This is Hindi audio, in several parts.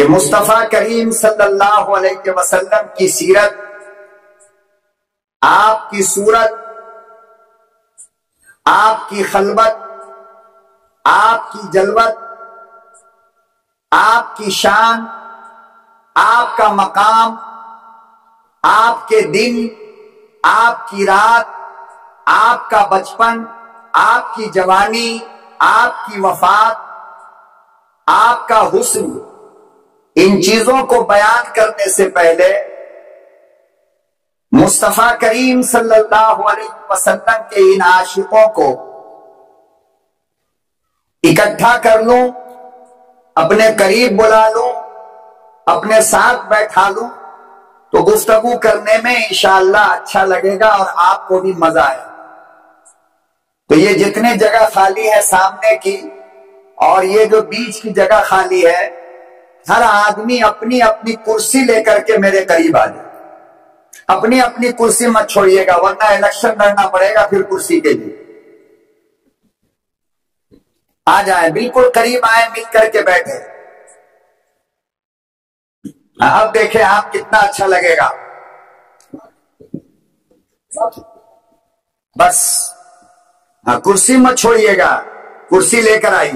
कि मुस्तफ़ा करीम सल्लल्लाहु अलैहि वसल्लम की सीरत, आपकी सूरत, आपकी खलबत, आपकी जलवत, आपकी शान, आपका मकाम, आपके दिन, आपकी रात, आपका बचपन, आपकी जवानी, आपकी वफात, आपका हुस्न इन चीज़ों को बयान करने से पहले मुस्तफ़ा करीम सल्लल्लाहु अलैहि वसल्लम के इन आशिकों को इकट्ठा कर लूँ, अपने करीब बुला लूँ, अपने साथ बैठा लूँ तो गुफ्तगु करने में इंशाला अच्छा लगेगा और आपको भी मज़ा आए तो ये जितने जगह खाली है सामने की और ये जो बीच की जगह खाली है हर आदमी अपनी अपनी कुर्सी लेकर के मेरे करीब आ जाए। अपनी अपनी कुर्सी मत छोड़िएगा, वरना इलेक्शन लड़ना पड़ेगा फिर कुर्सी के लिए। आ जाए, बिल्कुल करीब आए, मिल करके बैठे। अब देखें आप कितना अच्छा लगेगा। बस। हाँ कुर्सी मत छोड़िएगा, कुर्सी लेकर आई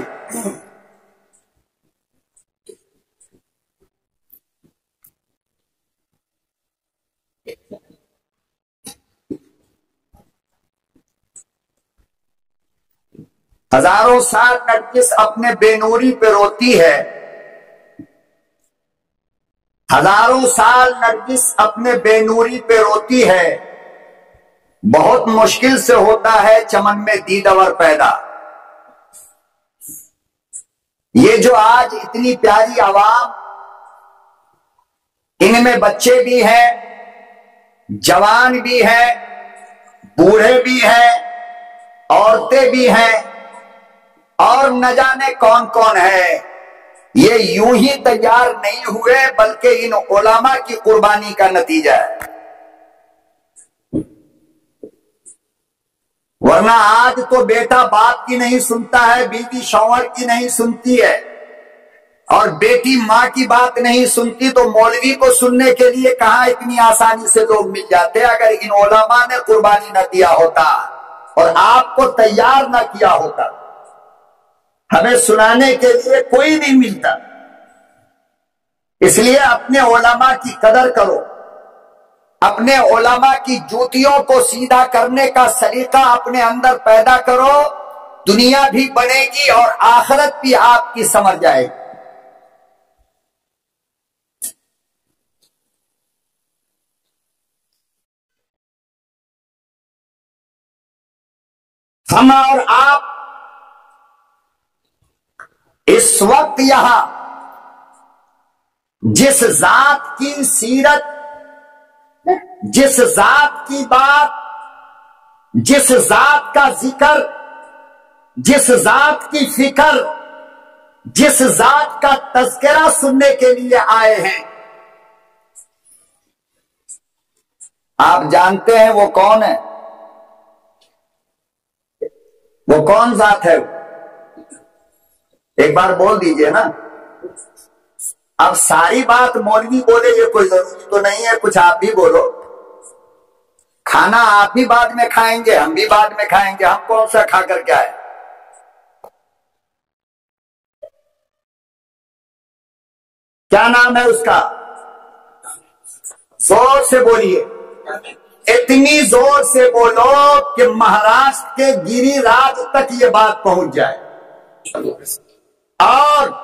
हज़ारों साल नरगिस अपने बेनूरी पे रोती है। हज़ारों साल नरगिस अपने बेनूरी पे रोती है। बहुत मुश्किल से होता है चमन में दीदवर पैदा। ये जो आज इतनी प्यारी आवाम, इनमें बच्चे भी हैं, जवान भी हैं, बूढ़े भी हैं, औरतें भी हैं और न जाने कौन कौन है। ये यूँ ही तैयार नहीं हुए, बल्कि इन ओलामा की कुर्बानी का नतीजा है। वरना आज तो बेटा बाप की नहीं सुनता है, बीवी शौहर की नहीं सुनती है। और बेटी माँ की बात नहीं सुनती तो मौलवी को सुनने के लिए कहा इतनी आसानी से लोग मिल जाते अगर इन ओलामा ने कुर्बानी न दिया होता और आपको तैयार न किया होता। हमें सुनाने के लिए कोई नहीं मिलता। इसलिए अपने ओलामा की कदर करो। अपने ओलामा की जूतियों को सीधा करने का सलीका अपने अंदर पैदा करो। दुनिया भी बनेगी और आखरत भी आपकी समझ जाएगी। हम और आप इस वक्त यहाँ जिस जात की सीरत, जिस जात की बात, जिस जात का ज़िक्र, जिस जात की फ़िक्र, जिस जात का तस्करा सुनने के लिए आए हैं। आप जानते हैं वो कौन है? वो कौन जात है एक बार बोल दीजिए ना। अब सारी बात मौलवी बोले, ये कोई ज़रूरी तो नहीं है, कुछ आप भी बोलो। खाना आप भी बाद में खाएँगे, हम भी बाद में खाएँगे, हम कौन सा खा कर क्या है? क्या नाम है उसका? ज़ोर से बोलिए। इतनी ज़ोर से बोलो कि महाराष्ट्र के गिरिराज तक ये बात पहुँच जाए। और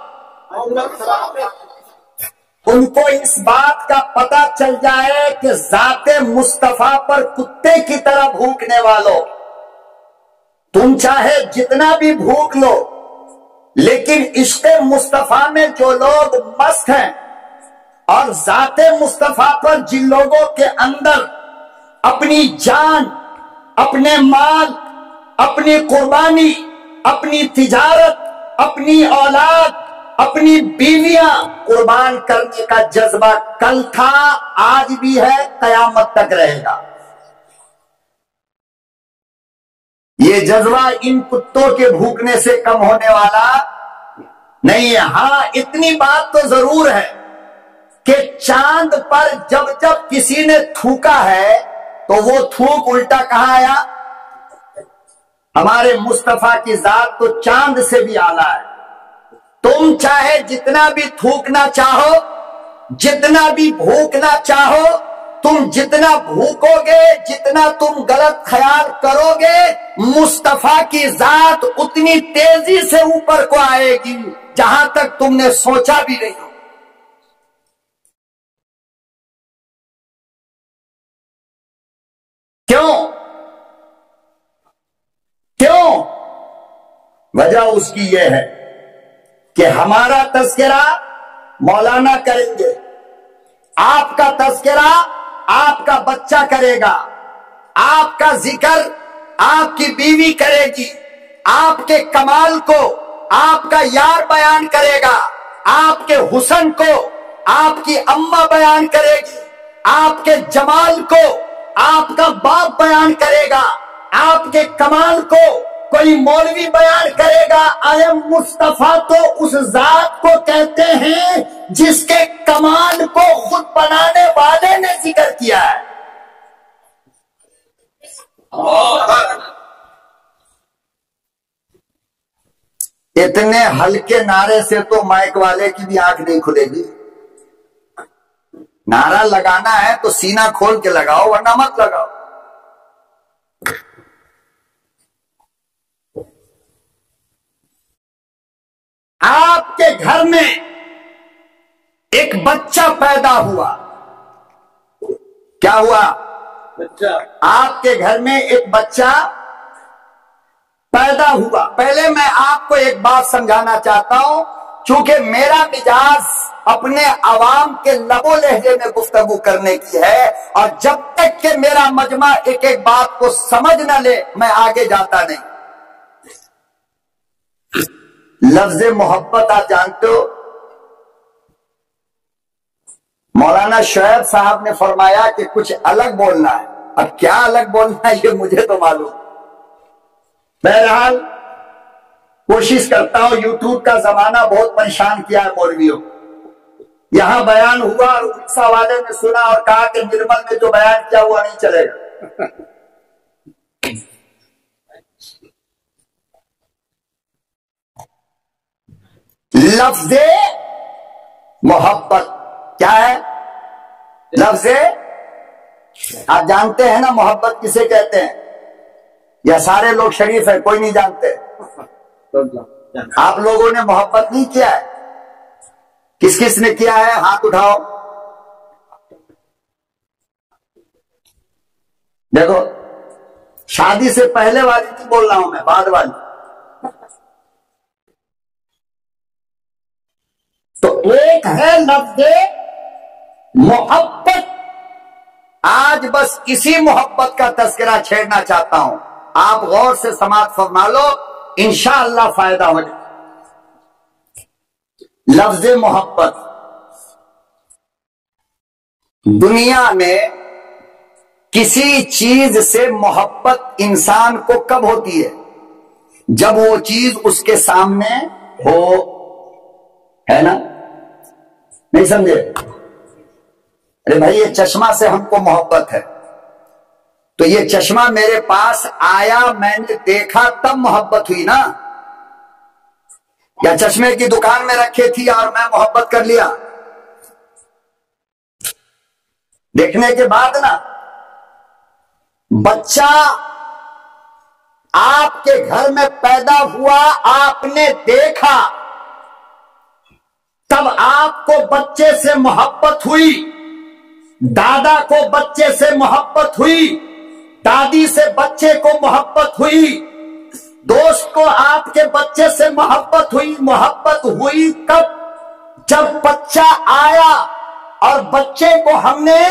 उनको इस बात का पता चल जाए कि जाते मुस्तफ़ा पर कुत्ते की तरह भूखने वालों। तुम चाहे जितना भी भूख लो, लेकिन इश्क मुस्तफ़ा में जो लोग मस्त हैं और जाते मुस्तफ़ा पर जिन लोगों के अंदर अपनी जान, अपने माल, अपनी कुर्बानी, अपनी तिजारत अपनी औलाद, अपनी बीवियाँ कुर्बान करने का जज्बा कल था, आज भी है, कयामत तक रहेगा। ये जज्बा इन कुत्तों के भूखने से कम होने वाला नहीं हाँ। इतनी बात तो ज़रूर है कि चाँद पर जब जब किसी ने थूका है तो वो थूक उल्टा कहा आया? हमारे मुस्तफ़ा की जात तो चाँद से भी आला है। तुम चाहे जितना भी थूकना चाहो, जितना भी भूखना चाहो, तुम जितना भूखोगे, जितना तुम गलत ख्याल करोगे, मुस्तफ़ा की जात उतनी तेज़ी से ऊपर को आएगी, जहाँ तक तुमने सोचा भी नहीं हो। क्यों क्यों? वजह उसकी यह है कि हमारा तस्करा मौलाना करेंगे। आपका तस्करा आपका बच्चा करेगा। आपका ज़िक्र आपकी बीवी करेगी। आपके कमाल को आपका यार बयान करेगा। आपके हुसन को आपकी अम्मा बयान करेगी। आपके जमाल को आपका बाप बयान करेगा। आपके कमाल को कोई मौलवी बयान करेगा आयम मुस्तफ़ा तो उस जात को कहते हैं जिसके कमाल को खुद बनाने वाले ने ज़िक्र किया है। इतने हल्के नारे से तो माइक वाले की भी आँख नहीं खुलेगी। नारा लगाना है तो सीना खोल के लगाओ, वरना मत लगाओ। आपके घर में एक बच्चा पैदा हुआ। क्या हुआ? बच्चा। आपके घर में एक बच्चा पैदा हुआ। पहले मैं आपको एक बात समझाना चाहता हूँ क्योंकि मेरा मिजाज अपने आवाम के लबो लहजे में गुफ्तगु करने की है और जब तक कि मेरा मजमा एक एक बात को समझ न ले मैं आगे जाता नहीं। लफ्ज मोहब्बत आप जानते हो? मौलाना शोएब साहब ने फरमाया कि कुछ अलग बोलना है। अब क्या अलग बोलना है, ये मुझे तो मालूम। बहरहाल, कोशिश करता हूँ यूट्यूब का जमाना बहुत परेशान किया है मौलवियों। यहाँ बयान हुआ और उड़ीसा वाले ने सुना और कहा कि निर्मल ने जो बयान किया हुआ नहीं चलेगा। लफ्ज मोहब्बत। क्या है? लफ्ज आप जानते हैं ना मोहब्बत किसे कहते हैं? या सारे लोग शरीफ है, कोई नहीं जानते। आप लोगों ने मोहब्बत नहीं किया है? किस किस ने किया है? हाथ उठाओ। देखो, शादी से पहले वाली नहीं बोल रहा हूँ मैं, बाद वाली तो एक है लफ्ज मोहब्बत। आज बस इसी मोहब्बत का तस्करा छेड़ना चाहता हूँ। आप गौर से समाप्त फरमा लो इंशाला फ़ायदा हो जाए। लफ्ज मोहब्बत। दुनिया में किसी चीज़ से मोहब्बत इंसान को कब होती है? जब वो चीज़ उसके सामने हो, है ना? नहीं समझे? अरे भाई, ये चश्मा से हमको मोहब्बत है। तो ये चश्मा मेरे पास आया, मैंने देखा, तब मोहब्बत हुई ना? या चश्मे की दुकान में रखे थी और मैं मोहब्बत कर लिया? देखने के बाद ना, बच्चा आपके घर में पैदा हुआ, आपने देखा। तब आपको बच्चे से मोहब्बत हुई दादा को बच्चे से मोहब्बत हुई दादी से बच्चे को मोहब्बत हुई दोस्त को आपके बच्चे से मोहब्बत हुई। मोहब्बत हुई कब? जब बच्चा आया और बच्चे को हमने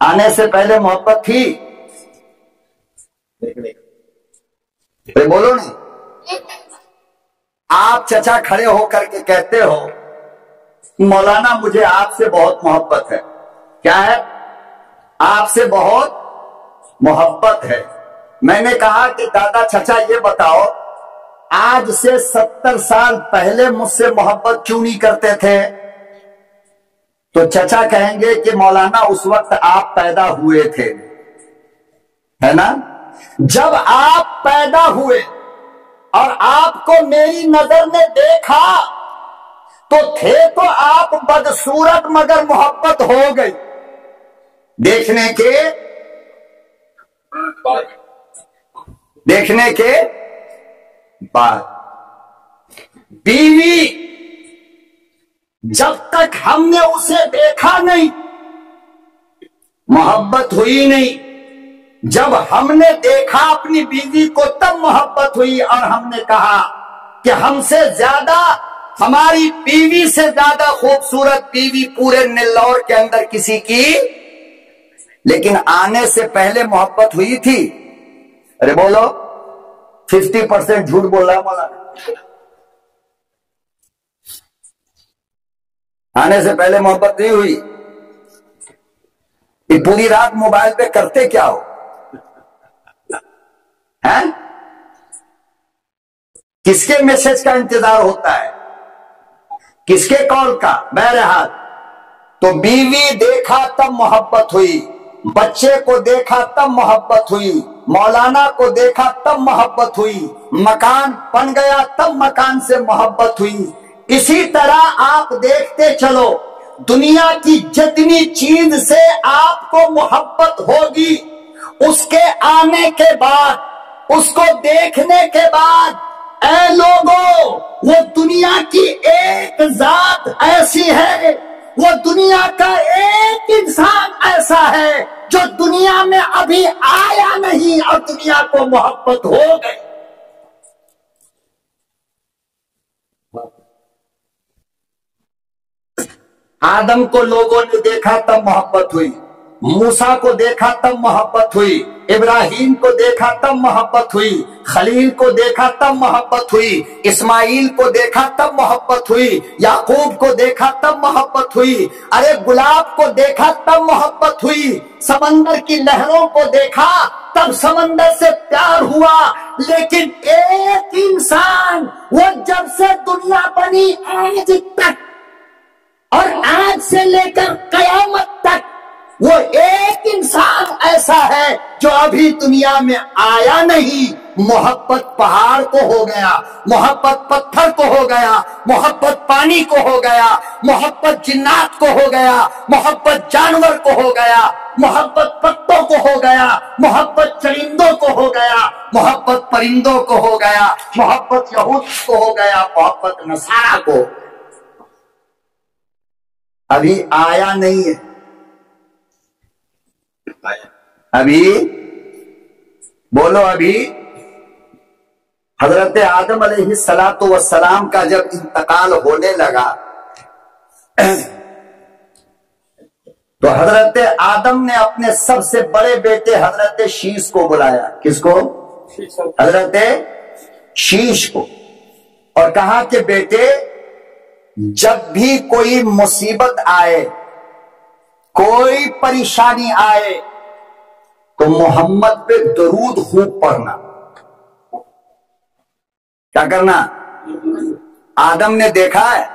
आने से पहले मोहब्बत थी। अरे बोलो नहीं आप चचा खड़े होकर के कहते हो, मौलाना मुझे आपसे बहुत मोहब्बत है। क्या है? आपसे बहुत मोहब्बत है। मैंने कहा कि दादा चचा ये बताओ, आज से सत्तर साल पहले मुझसे मोहब्बत क्यों नहीं करते थे? तो चचा कहेंगे कि मौलाना, उस वक्त आप पैदा हुए थे। है ना? जब आप पैदा हुए और आपको मेरी नज़र ने देखा तो थे तो आप बदसूरत मगर मोहब्बत हो गई। देखने के देखने के बाद, बीवी, जब तक हमने उसे देखा नहीं, मोहब्बत हुई नहीं। जब हमने देखा अपनी बीवी को, तब मोहब्बत हुई और हमने कहा कि हमसे ज़्यादा, हमारी बीवी से ज़्यादा खूबसूरत बीवी पूरे निल्लौर के अंदर किसी की लेकिन आने से पहले मोहब्बत हुई थी। अरे बोलो, फिफ्टी परसेंट झूठ बोल रहा है मौलाना आने से पहले मोहब्बत नहीं हुई। पूरी रात मोबाइल पे करते क्या हो? हैं? किसके मैसेज का इंतज़ार होता है? किसके कॉल का? बहरहाल तो बीवी देखा तब मोहब्बत हुई। बच्चे को देखा तब मोहब्बत हुई। मौलाना को देखा तब मोहब्बत हुई। मकान बन गया तब मकान से मोहब्बत हुई। इसी तरह आप देखते चलो। दुनिया की जितनी चीज़ से आपको मोहब्बत होगी, उसके आने के बाद उसको देखने के बाद, ऐ लोगों, वो दुनिया की एक जात ऐसी है। वो दुनिया का एक इंसान ऐसा है जो दुनिया में अभी आया नहीं और दुनिया को मोहब्बत हो गई। आदम को लोगों ने देखा तब मोहब्बत हुई। मूसा को देखा तब मोहब्बत हुई। इब्राहिम को देखा तब मोहब्बत हुई, खलील को देखा तब मोहब्बत हुई, इस्माइल को देखा तब मोहब्बत हुई, याकूब को देखा तब मोहब्बत हुई, अरे गुलाब को देखा तब मोहब्बत हुई, समंदर की लहरों को देखा तब समंदर से प्यार हुआ, लेकिन एक इंसान, वो जब से दुनिया बनी आज तक, और आज से लेकर कयामत तक वो एक इंसान ऐसा है जो अभी दुनिया में आया नहीं। मोहब्बत पहाड़ को हो गया, मोहब्बत पत्थर को हो गया, मोहब्बत पानी को हो गया, मोहब्बत जिन्नात को हो गया, मोहब्बत जानवर को हो गया, मोहब्बत पत्तों को हो गया, मोहब्बत चरिंदों को हो गया, मोहब्बत परिंदों को हो गया, मोहब्बत यहूद को हो गया, मोहब्बत नसारा को। अभी आया नहीं है। अभी? बोलो अभी। हज़रत आदम सलातो सलाम का जब इंतकाल होने लगा तो हज़रत आदम ने अपने सबसे बड़े बेटे हज़रत शीश को बुलाया। किसको? हज़रत शीश को। और कहा कि बेटे, जब भी कोई मुसीबत आए, कोई परेशानी आए तो मोहम्मद पे दरूद खूब पढ़ना। क्या करना? आदम ने देखा है,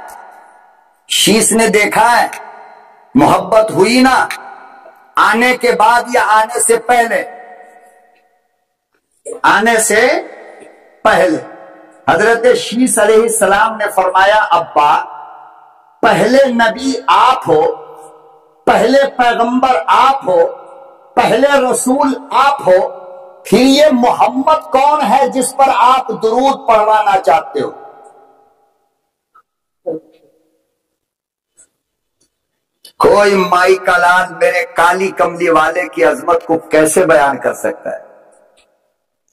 शीश ने देखा है, मोहब्बत हुई ना? आने के बाद या आने से पहले? आने से पहले। हज़रत शीश सलाम ने फरमाया, अब्बा, पहले नबी आप हो, पहले पैगंबर आप हो पहले रसूल आप हो, फिर ये मोहम्मद कौन है जिस पर आप दुरूद पढ़वाना चाहते हो? कोई माई कलान मेरे काली कमली वाले की अजमत को कैसे बयान कर सकता है?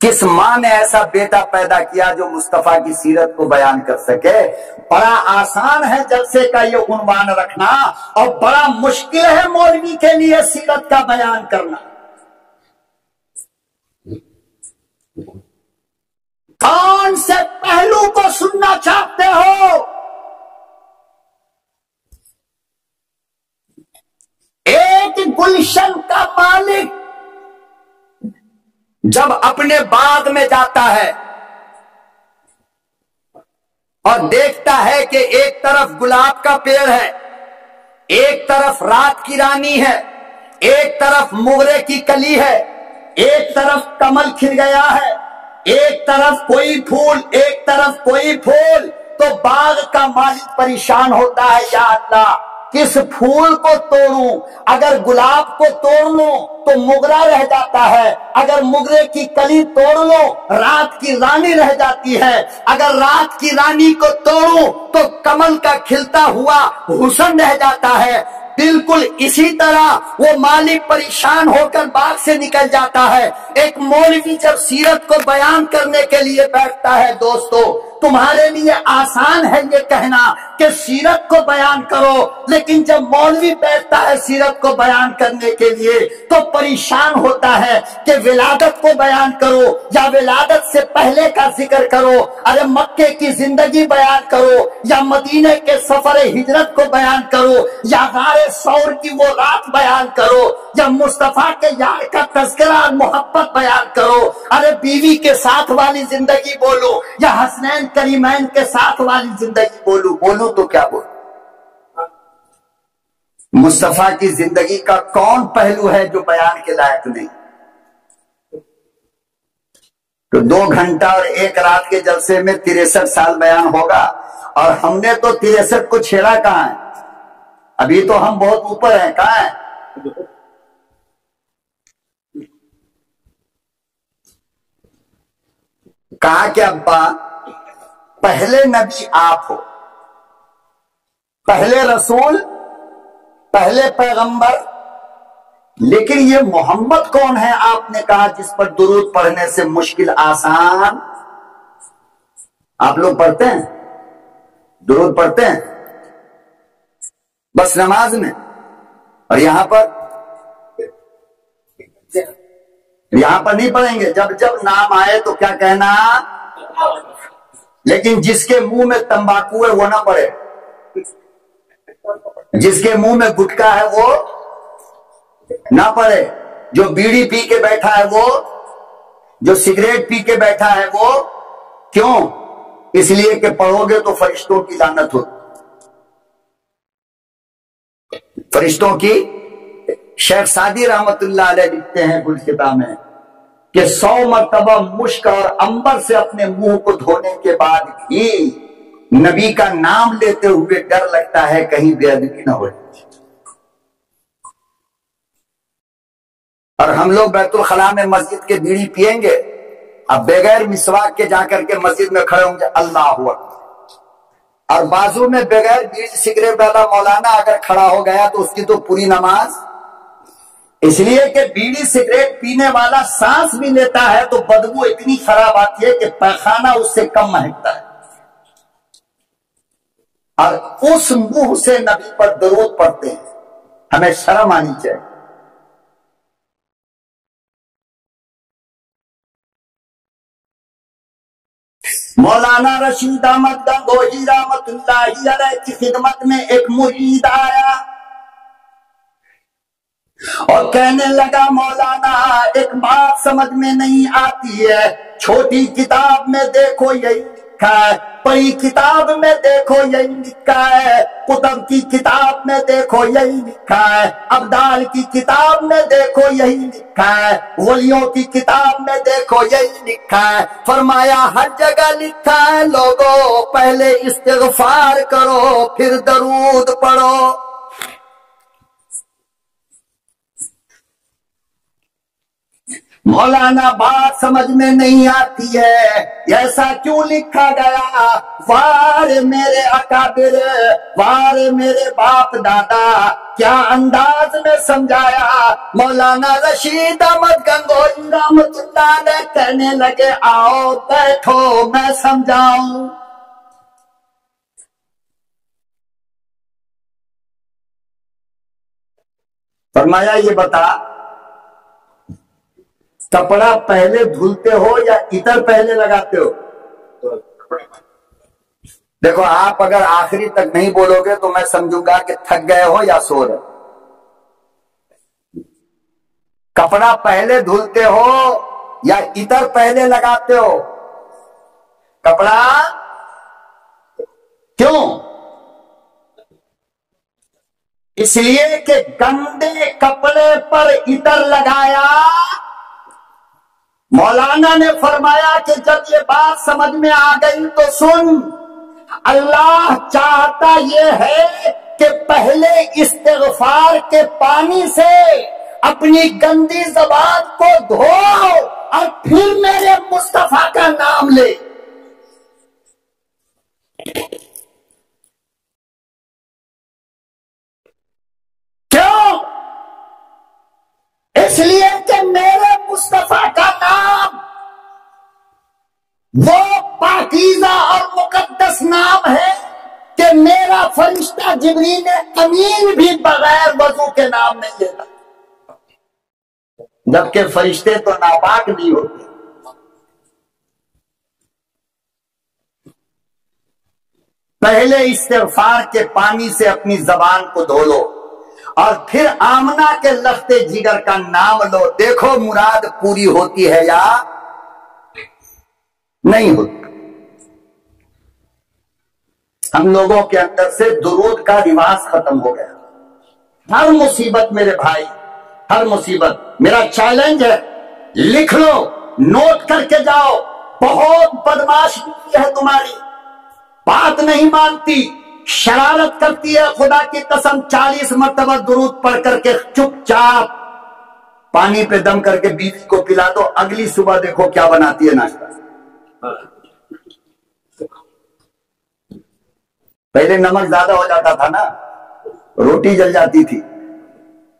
किस माँ ने ऐसा बेटा पैदा किया जो मुस्तफ़ा की सीरत को बयान कर सके? बड़ा आसान है जलसे का ये उन्वान रखना और बड़ा मुश्किल है मौलवी के लिए सीरत का बयान करना। कौन से पहलू को सुनना चाहते हो? एक गुलशन का मालिक जब अपने बाग में जाता है और देखता है कि एक तरफ़ गुलाब का पेड़ है, एक तरफ़ रात की रानी है, एक तरफ़ मोगरे की कली है, एक तरफ़ कमल खिल गया है, एक तरफ़ कोई फूल, एक तरफ़ कोई फूल तो बाग का मालिक परेशान होता है, या अल्लाह। किस फूल को तोड़ू? अगर गुलाब को तोड़ लो तो मुगरा रह जाता है। अगर मुगरे की कली तोड़ लो, रात की रानी रह जाती है। अगर रात की रानी को तोड़ू तो कमल का खिलता हुआ हुसन रह जाता है। बिल्कुल इसी तरह वो मालिक परेशान होकर बाग से निकल जाता है। एक मौलवी जब सीरत को बयान करने के लिए बैठता है, दोस्तों, तुम्हारे लिए आसान है ये कहना कि सीरत को बयान करो, लेकिन जब मौलवी बैठता है सीरत को बयान करने के लिए तो परेशान होता है कि विलादत को बयान करो, या विलादत से पहले का ज़िक्र करो, अरे मक्के की ज़िंदगी बयान करो, या मदीने के सफ़र हिजरत को बयान करो, या गारे सौर की वो रात बयान करो, या मुस्तफ़ा के यार का तस्करा मोहब्बत बयान करो। अरे बीवी के साथ वाली ज़िंदगी बोलो, या हसनैन करीमैन के साथ वाली ज़िंदगी बोलू? बोलू तो क्या बोलू? मुस्तफ़ा की ज़िंदगी का कौन पहलू है जो बयान के लायक नहीं? तो दो घंटा और एक रात के जलसे में तिरसठ साल बयान होगा, और हमने तो तिरसठ को छेड़ा कहा है? अभी तो हम बहुत ऊपर हैं, कहा है? कहा कि अब्बा, पहले नबी आप हो। पहले रसूल, पहले पैगंबर, लेकिन ये मोहम्मद कौन है आपने कहा जिस पर दुरूद पढ़ने से मुश्किल आसान? आप लोग पढ़ते हैं? दुरूद पढ़ते हैं? बस नमाज़ में। और यहाँ पर यहाँ पर नहीं पढ़ेंगे। जब जब नाम आए तो क्या कहना? लेकिन जिसके मुँह में तंबाकू है, वो ना पड़े जिसके मुँह में गुटखा है, वो ना पड़े जो बीड़ी पी के बैठा है, वो जो सिगरेट पी के बैठा है, वो क्यों? इसलिए कि पढ़ोगे तो फरिश्तों की लानत हो फरिश्तों की, शेख सादी रहमतुल्लाह लिखते हैं कुल किताब में, कि सौ मरतबा मुश्क और अंबर से अपने मुँह को धोने के बाद भी नबी का नाम लेते हुए डर लगता है, कहीं बेअदबी न हो और हम लोग बैतुल खला में मस्जिद के बीड़ी पिएँगे अब बगैर मिसवाक के जाकर के मस्जिद में खड़े होंगे, अल्लाह हुआ। और बाजू में बगैर बीड़ी सिगरेट वाला मौलाना अगर खड़ा हो गया तो उसकी तो पूरी नमाज़। इसलिए कि बीड़ी सिगरेट पीने वाला सांस भी लेता है तो बदबू इतनी खराब आती है कि पैखाना उससे कम महकता है। और उस मुँह से नबी पर दरूद पड़ते हैं। हमें शर्म आनी चाहिए। मौलाना रशीद अहमद गंगोही रहमतुल्लाह की खिदमत में एक मुरीद आया। और कहने लगा, मौलाना, एक बात समझ में नहीं आती है। छोटी किताब में देखो यही लिखा है। परी किताब में देखो, यही लिखा है। कुतब की किताब में देखो, यही लिखा है। अब्दाल की किताब में देखो, यही लिखा है। वलियों की किताब में देखो, यही लिखा है। फरमाया, हर जगह लिखा है लोगों, पहले इस्तेगफार करो, फिर दरूद पढ़ो। मौलाना बात समझ में नहीं आती है। ऐसा क्यों लिखा गया? वार मेरे अकाबिर, वार मेरे बाप दादा, क्या अंदाज में समझाया? मौलाना रशीद अहमद गंगोई रहमतुल्लाह ने कहने लगे, आओ बैठो, मैं समझाऊं। फरमाया, ये बता कपड़ा पहले धुलते हो या इतर पहले लगाते हो? देखो, आप अगर आखिरी तक नहीं बोलोगे तो मैं समझूँगा कि थक गए हो या सो रहे कपड़ा पहले धुलते हो या इतर पहले लगाते हो? कपड़ा? क्यों? इसलिए कि गंदे कपड़े पर इतर लगाया मौलाना ने फरमाया कि जब ये बात समझ में आ गई तो सुन। अल्लाह चाहता ये है कि पहले इस्तेगफार के पानी से अपनी गंदी जबान को धो और फिर मेरे मुस्तफ़ा का नाम ले। क्यों? इसलिए कि मेरे मुस्तफ़ा का नाम, वो पाकिजा और मुकद्दस नाम है कि मेरा फरिश्ता जिबरी ने अमीन भी बगैर वज़ू के नाम नहीं लेता। जबकि फरिश्ते तो नापाक भी होते पहले इस्तेफार के पानी से अपनी जबान को धो लो। और फिर आमना के लखते जिगर का नाम लो। देखो मुराद पूरी होती है या नहीं होती। हम लोगों के अंदर से दुरूद का रिवाज खत्म हो गया। हर मुसीबत मेरे भाई, हर मुसीबत। मेरा चैलेंज है, लिख लो नोट करके जाओ। बहुत बदमाश है तुम्हारी। बात नहीं मानती। शरारत करती है खुदा की कसम चालीस मरतबा दुरूद पढ़ करके चुपचाप पानी पे दम करके बीवी को पिला दो अगली सुबह देखो क्या बनाती है नाश्ता। पहले नमक ज़्यादा हो जाता था ना रोटी जल जाती थी।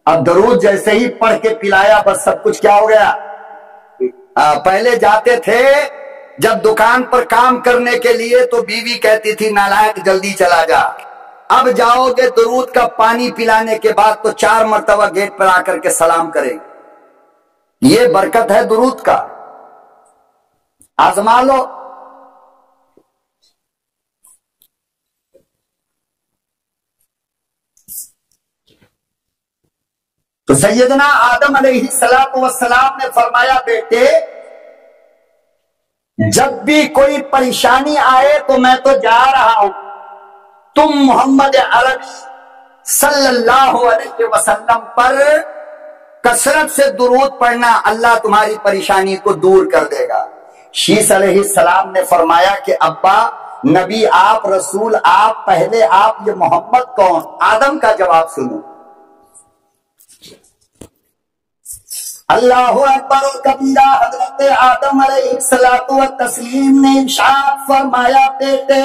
अब दरूद जैसे ही पढ़ के पिलाया बस सब कुछ क्या हो गया? आ, पहले जाते थे जब दुकान पर काम करने के लिए तो बीवी कहती थी, नालायक, जल्दी चला जा। अब जाओगे दरूद का पानी पिलाने के बाद तो चार मरतबा गेट पर आकर के सलाम करेंगे। ये बरकत है दरूद का। आजमा लो। तो सैयदना आदम सलाम ने फरमाया, बेटे जब भी कोई परेशानी आए तो मैं तो जा रहा हूँ। तुम मोहम्मद अरबी सल्लल्लाहु अलैहि वसल्लम पर कसरत से दुरूद पढ़ना अल्लाह तुम्हारी परेशानी को दूर कर देगा। शीस सलाम ने फरमाया कि, अब्बा, नबी आप, रसूल आप, पहले आप, ये मोहम्मद कौन? आदम का जवाब सुनो। अल्लाह अकबर कबीरा हज़रत आदम सलातो तस्लीम ने इशाद फरमाया, बेटे,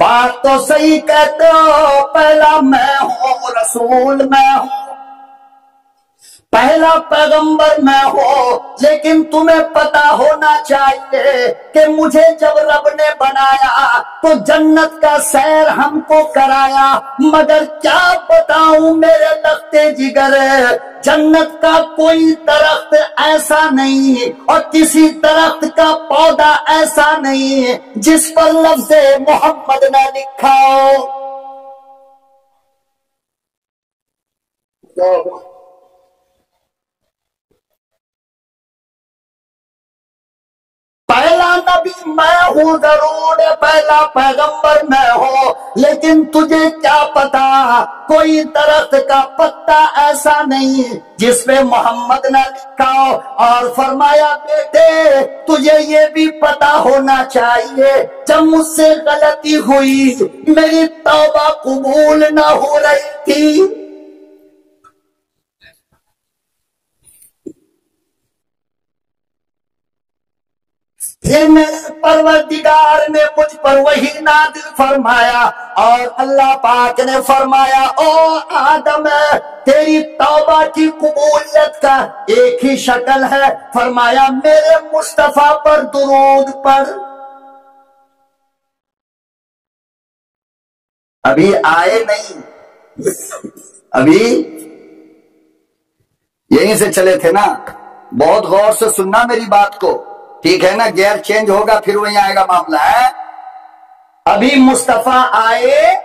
बात तो सही कहते हो, पहला मैं हूँ, रसूल मैं हूँ। पहला पैगंबर मैं हो, लेकिन तुम्हें पता होना चाहिए कि मुझे जब रब ने बनाया तो जन्नत का सैर हमको कराया। मगर क्या बताऊँ मेरे लगते जिगर? जन्नत का कोई दरख्त ऐसा नहीं, और किसी दरख्त का पौधा ऐसा नहीं, जिस पर लफ्ज मोहम्मद ने लिखा हो। पहला नबी मैं हूँ ज़रूर, पहला पैगंबर मैं हूँ। लेकिन तुझे क्या पता, कोई दरख्त का पत्ता ऐसा नहीं जिसमें मोहम्मद ने लिखा हो और फरमाया, बेटे, तुझे ये भी पता होना चाहिए, जब मुझसे गलती हुई, मेरी तौबा कबूल न हो रही थी। फिर मेरे परवरदिगार ने मुझ पर वही नादिल फरमाया, और अल्लाह पाक ने फरमाया, ओ आदम, तेरी तौबा की कबूलियत का एक ही शक्ल है। फरमाया, मेरे मुस्तफ़ा पर दुरूद पर अभी आए नहीं। अभी यहीं से चले थे ना। बहुत गौर से सुनना मेरी बात को। ठीक है ना? गेयर चेंज होगा, फिर वही आएगा मामला, है? अभी मुस्तफ़ा आए,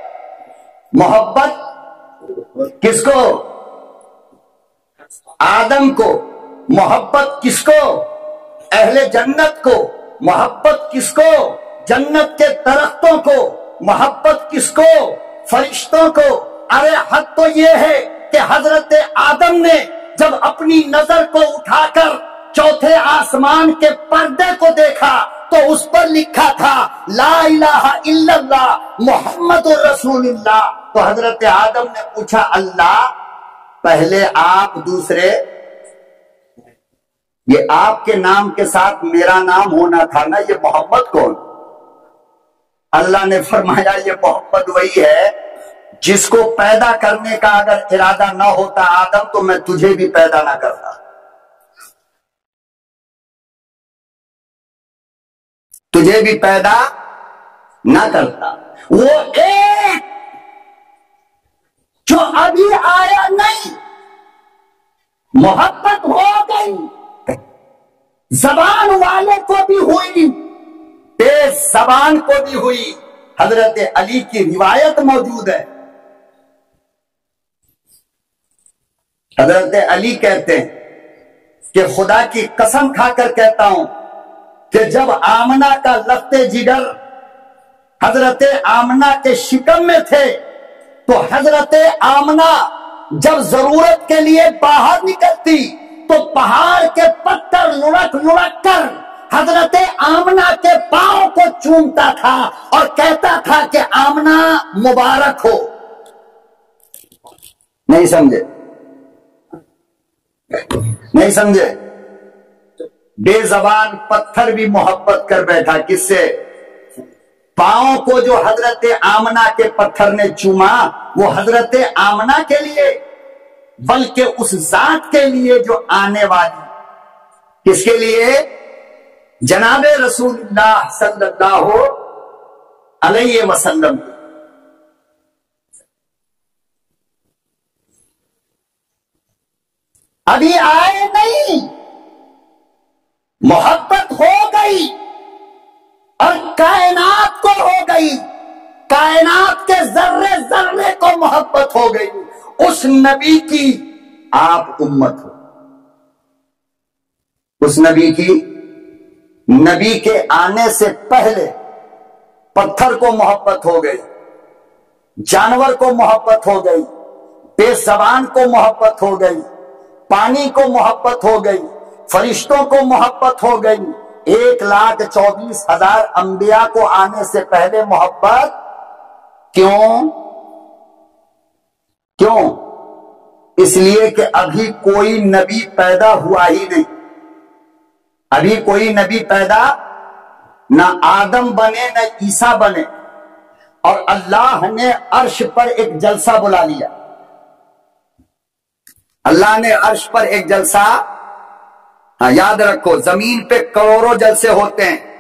मोहब्बत किसको? आदम को। मोहब्बत किसको? अहले जन्नत को। मोहब्बत किसको? जन्नत के दरख्तों को। मोहब्बत किसको? फरिश्तों को। अरे, हद तो ये है कि हज़रत आदम ने जब अपनी नज़र को उठाकर चौथे आसमान के पर्दे को देखा तो उस पर लिखा था, ला मोहम्मद रसूलुल्लाह। तो हज़रत आदम ने पूछा, अल्लाह, पहले आप दूसरे? ये आपके नाम के साथ मेरा नाम होना था ना, ये मोहम्मद कौन? अल्लाह ने फरमाया, ये मोहम्मद वही है, जिसको पैदा करने का अगर इरादा ना होता आदम तो मैं तुझे भी पैदा ना करता। तुझे भी पैदा ना करता। वो एक जो अभी आया नहीं, मोहब्बत हो गई, जबान वाले को भी हुई, तेज जबान को भी हुई। हज़रत अली की रिवायत मौजूद है। हज़रत अली कहते हैं कि खुदा की कसम खाकर कहता हूँ कि जब आमना का लफ्ते जिगर हज़रत आमना के शिकम में थे तो हज़रत आमना जब ज़रूरत के लिए बाहर निकलती तो पहाड़ के पत्थर लुढ़क लुढ़क कर हज़रत आमना के पाँव को चूमता था और कहता था कि आमना मुबारक हो। नहीं समझे? नहीं समझे? बेजबान पत्थर भी मोहब्बत कर बैठा। किससे? पाओ को जो हज़रत आमना के पत्थर ने चूमा, वो हज़रत आमना के लिए, बल्कि उस जात के लिए जो आने वाली। किसके लिए? जनाबे रसूलुल्लाह सल्लल्लाहु अलैहि वसल्लम। अभी आए नहीं। मोहब्बत हो गई। उस नबी की आप उम्मत हो। उस नबी की, नबी के आने से पहले पत्थर को मोहब्बत हो गई, जानवर को मोहब्बत हो गई, बेजबान को मोहब्बत हो गई, पानी को मोहब्बत हो गई, फरिश्तों को मोहब्बत हो गई। एक लाख चौबीस हज़ार अंबिया को आने से पहले मोहब्बत क्यों? क्यों? इसलिए कि अभी कोई नबी पैदा हुआ ही नहीं। अभी कोई नबी पैदा न आदम बने, न ईसा बने। और अल्लाह ने अर्श पर एक जलसा बुला लिया। अल्लाह ने अर्श पर एक जलसा हाँ याद रखो, ज़मीन पे करोड़ों जलसे होते हैं।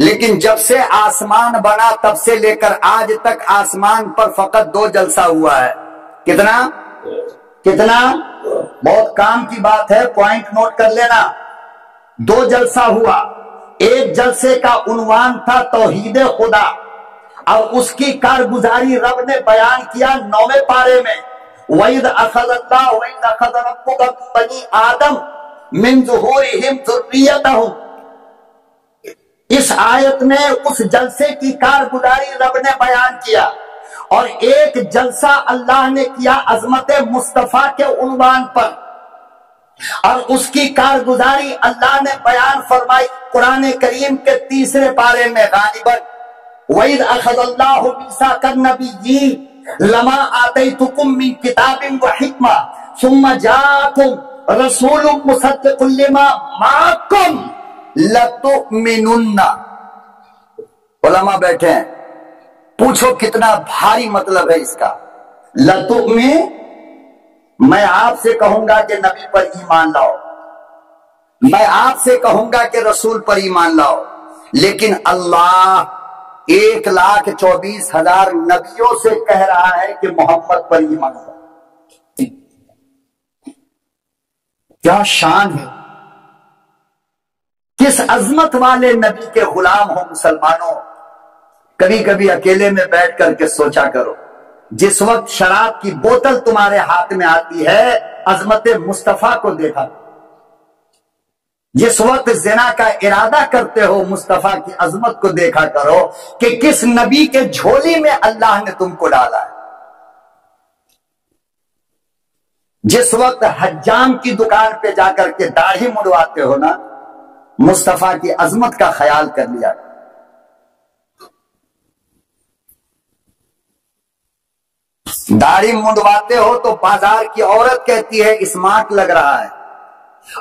लेकिन जब से आसमान बना, तब से लेकर आज तक आसमान पर फकत दो जलसा हुआ है। कितना? कितना? बहुत काम की बात है पॉइंट नोट कर लेना। दो जलसा हुआ। एक जलसे का उनवान था तोहीद खुदा। और उसकी कारगुजारी रब ने बयान किया नौवे पारे में। वईद अखद अल्लाह अखद बनी आदम मिन इस आयत में उस जलसे की कारगुजारी रब ने बयान किया। और एक जलसा अल्लाह ने किया अजमत मुस्तफ़ा के उनवान पर। और उसकी कारगुजारी अल्लाह ने बयान फरमाई कुरान करीम के तीसरे पारे में गालिबन वईद अखदल्लासा कर नबी जी लमा आते किताबिन व हिकमा। रसूल मुसद्दिकुल्लिमा माकुम लतुमिनुन्ना। उलमा बैठे हैं। पूछो कितना भारी मतलब है इसका। लतु में मैं आपसे कहूँगा कि नबी पर ईमान लाओ। मैं आपसे कहूँगा कि रसूल पर ईमान लाओ। लेकिन अल्लाह एक लाख चौबीस हज़ार नबियों से कह रहा है कि मोहम्मद पर ईमान लाओ। क्या शान है। किस अजमत वाले नबी के गुलाम हो मुसलमानों। कभी कभी अकेले में बैठ करके सोचा करो, जिस वक्त शराब की बोतल तुम्हारे हाथ में आती है, अजमत मुस्तफ़ा को देखा। जिस वक्त जिना का इरादा करते हो, मुस्तफ़ा की अजमत को देखा करो कि किस नबी के झोली में अल्लाह ने तुमको डाला है। जिस वक्त हज्जाम की दुकान पे जाकर के दाढ़ी मुड़वाते हो ना, मुस्तफ़ा की अजमत का ख्याल कर लिया। दाढ़ी मुंडवाते हो तो बाज़ार की औरत कहती है, स्मार्ट लग रहा है।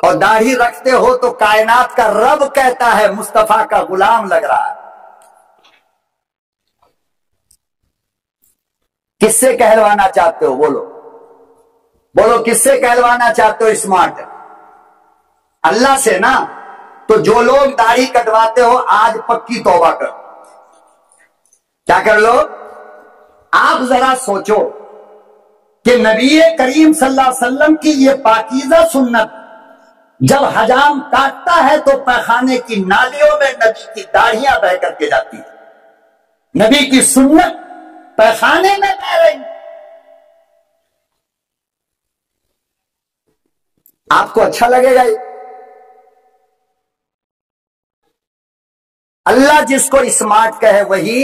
और दाढ़ी रखते हो तो कायनात का रब कहता है, मुस्तफ़ा का गुलाम लग रहा है। किससे कहलवाना चाहते हो? बोलो। बोलो, किससे कहलवाना चाहते हो स्मार्ट? अल्लाह से ना? तो जो लोग दाढ़ी कटवाते हो, आज पक्की तौबा कर। क्या कर लो? आप जरा सोचो कि नबी करीम सल्लल्लाहु अलैहि वसल्लम की ये पाकिजा सुन्नत, जब हजाम काटता है तो पैखाने की नालियों में नबी की दाढ़ियाँ बह करके जाती है। नबी की सुन्नत पैखाने में बह रही। आपको अच्छा लगेगा अल्लाह जिसको स्मार्ट कहे वही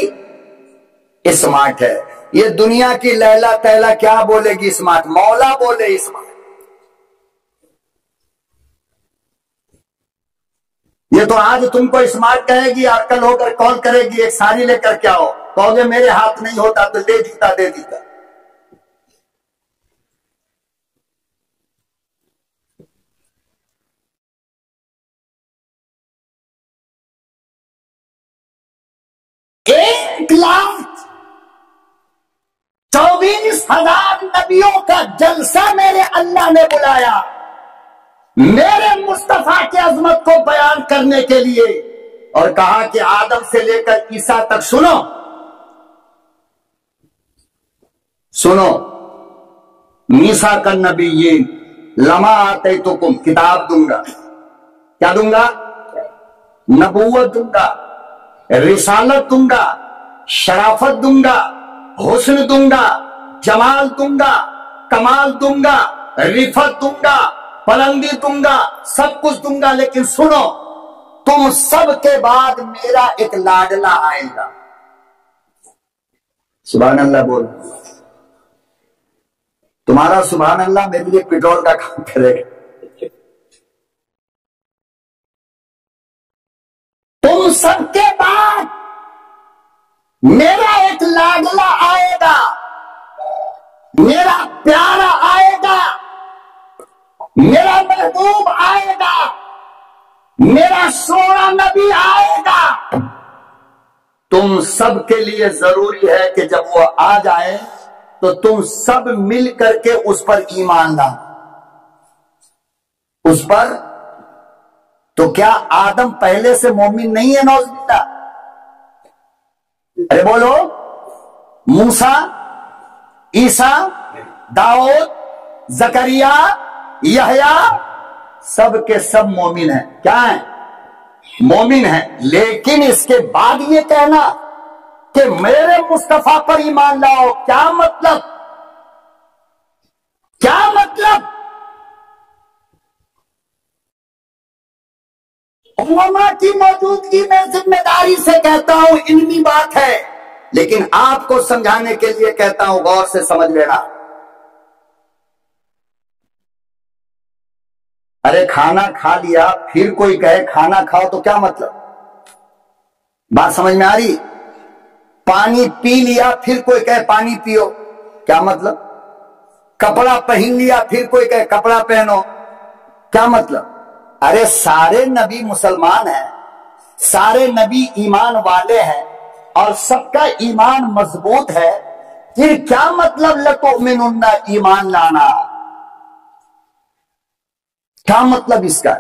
स्मार्ट है। ये दुनिया की लैला तैला क्या बोलेगी स्मार्ट मौला बोले स्मार्ट ये तो आज तुमको स्मार्ट कहेगी और कल होकर कॉल करेगी, एक साड़ी लेकर क्या हो कहोगे, मेरे हाथ नहीं होता तो दे दीता दे दीता एक लाख चौबीस हज़ार नबियों का जलसा मेरे अल्लाह ने बुलाया। मेरे मुस्तफ़ा की अजमत को बयान करने के लिए और कहा कि आदम से लेकर ईसा तक सुनो। सुनो। मीसा का नबी ये लमा आते तो कुम किताब दूँगा। क्या दूँगा? नबूवत दूँगा, रिसालत दूँगा, शराफत दूँगा, हुस्न दूँगा जमाल दूँगा कमाल दूँगा रिफत दूँगा बुलंदी दूँगा सब कुछ दूँगा लेकिन सुनो, तुम सब के बाद मेरा एक लाडला आएगा। सुबह अल्लाह बोल। तुम्हारा सुबह अल्लाह मेरे लिए पेट्रोल का काम करेगा। तुम सबके बाद मेरा एक लाडला आएगा। मेरा प्यारा आएगा। मेरा महबूब आएगा। मेरा सोना नबी आएगा। तुम सब के लिए ज़रूरी है कि जब वो आ जाए तो तुम सब मिल करके उस पर ईमान ला उस पर तो क्या आदम पहले से मोमिन नहीं है नौजबिल्ला अरे बोलो, मूसा ईसा, दाऊद, जकरिया, यहया सब के सब मोमिन है। क्या है? मोमिन है। लेकिन इसके बाद ये कहना कि मेरे मुस्तफ़ा पर ईमान लाओ। क्या मतलब? क्या मतलब? की मौजूदगी में ज़िम्मेदारी से कहता हूँ, इनकी बात है। लेकिन आपको समझाने के लिए कहता हूँ, गौर से समझ लेना। अरे खाना खा लिया, फिर कोई कहे खाना खाओ तो क्या मतलब? बात समझ में आ रही? पानी पी लिया, फिर कोई कहे पानी पियो, क्या मतलब? कपड़ा पहन लिया, फिर कोई कहे कपड़ा पहनो, क्या मतलब? अरे सारे नबी मुसलमान हैं, सारे नबी ईमान वाले हैं और सबका ईमान मज़बूत है, फिर क्या मतलब लको मिनुन्ना ईमान लाना? क्या मतलब इसका?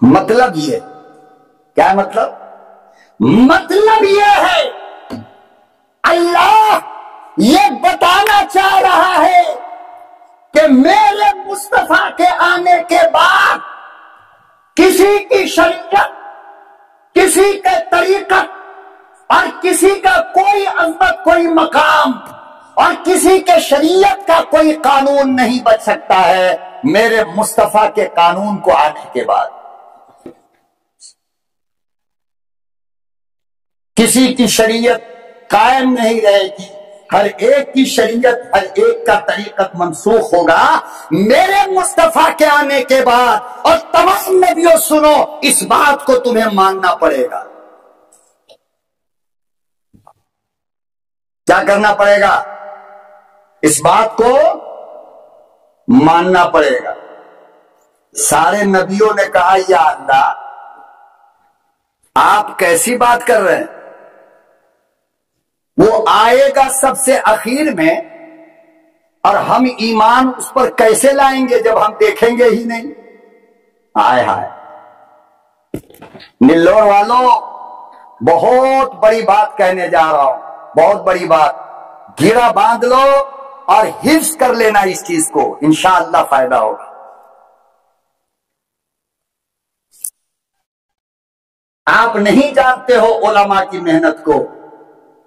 मतलब ये, क्या मतलब? मतलब ये है, अल्लाह ये बताना चाह रहा है कि मेरे मुस्तफ़ा के आने के बाद किसी की शरीयत किसी के तरीकत और किसी का कोई अजमत कोई मकाम और किसी के शरीयत का कोई कानून नहीं बच सकता है। मेरे मुस्तफ़ा के कानून को आने के बाद किसी की शरीयत कायम नहीं रहेगी। हर एक की शरीयत, हर एक का तरीकत मनसूख होगा। मेरे मुस्तफ़ा के आने के बाद, और तमाम नबियों सुनो, इस बात को तुम्हें मानना पड़ेगा। क्या करना पड़ेगा? इस बात को मानना पड़ेगा। सारे नबियों ने कहा, या अल्लाह, आप कैसी बात कर रहे हैं? वो आएगा सबसे आखिर में, और हम ईमान उस पर कैसे लाएँगे जब हम देखेंगे ही नहीं? आए हाय। निल्लोर वालों, बहुत बड़ी बात कहने जा रहा हूँ, बहुत बड़ी बात। गिरा बाँध लो और हिफ्स कर लेना इस चीज़ को इंशाला फ़ायदा होगा। आप नहीं जानते हो ओलमा की मेहनत को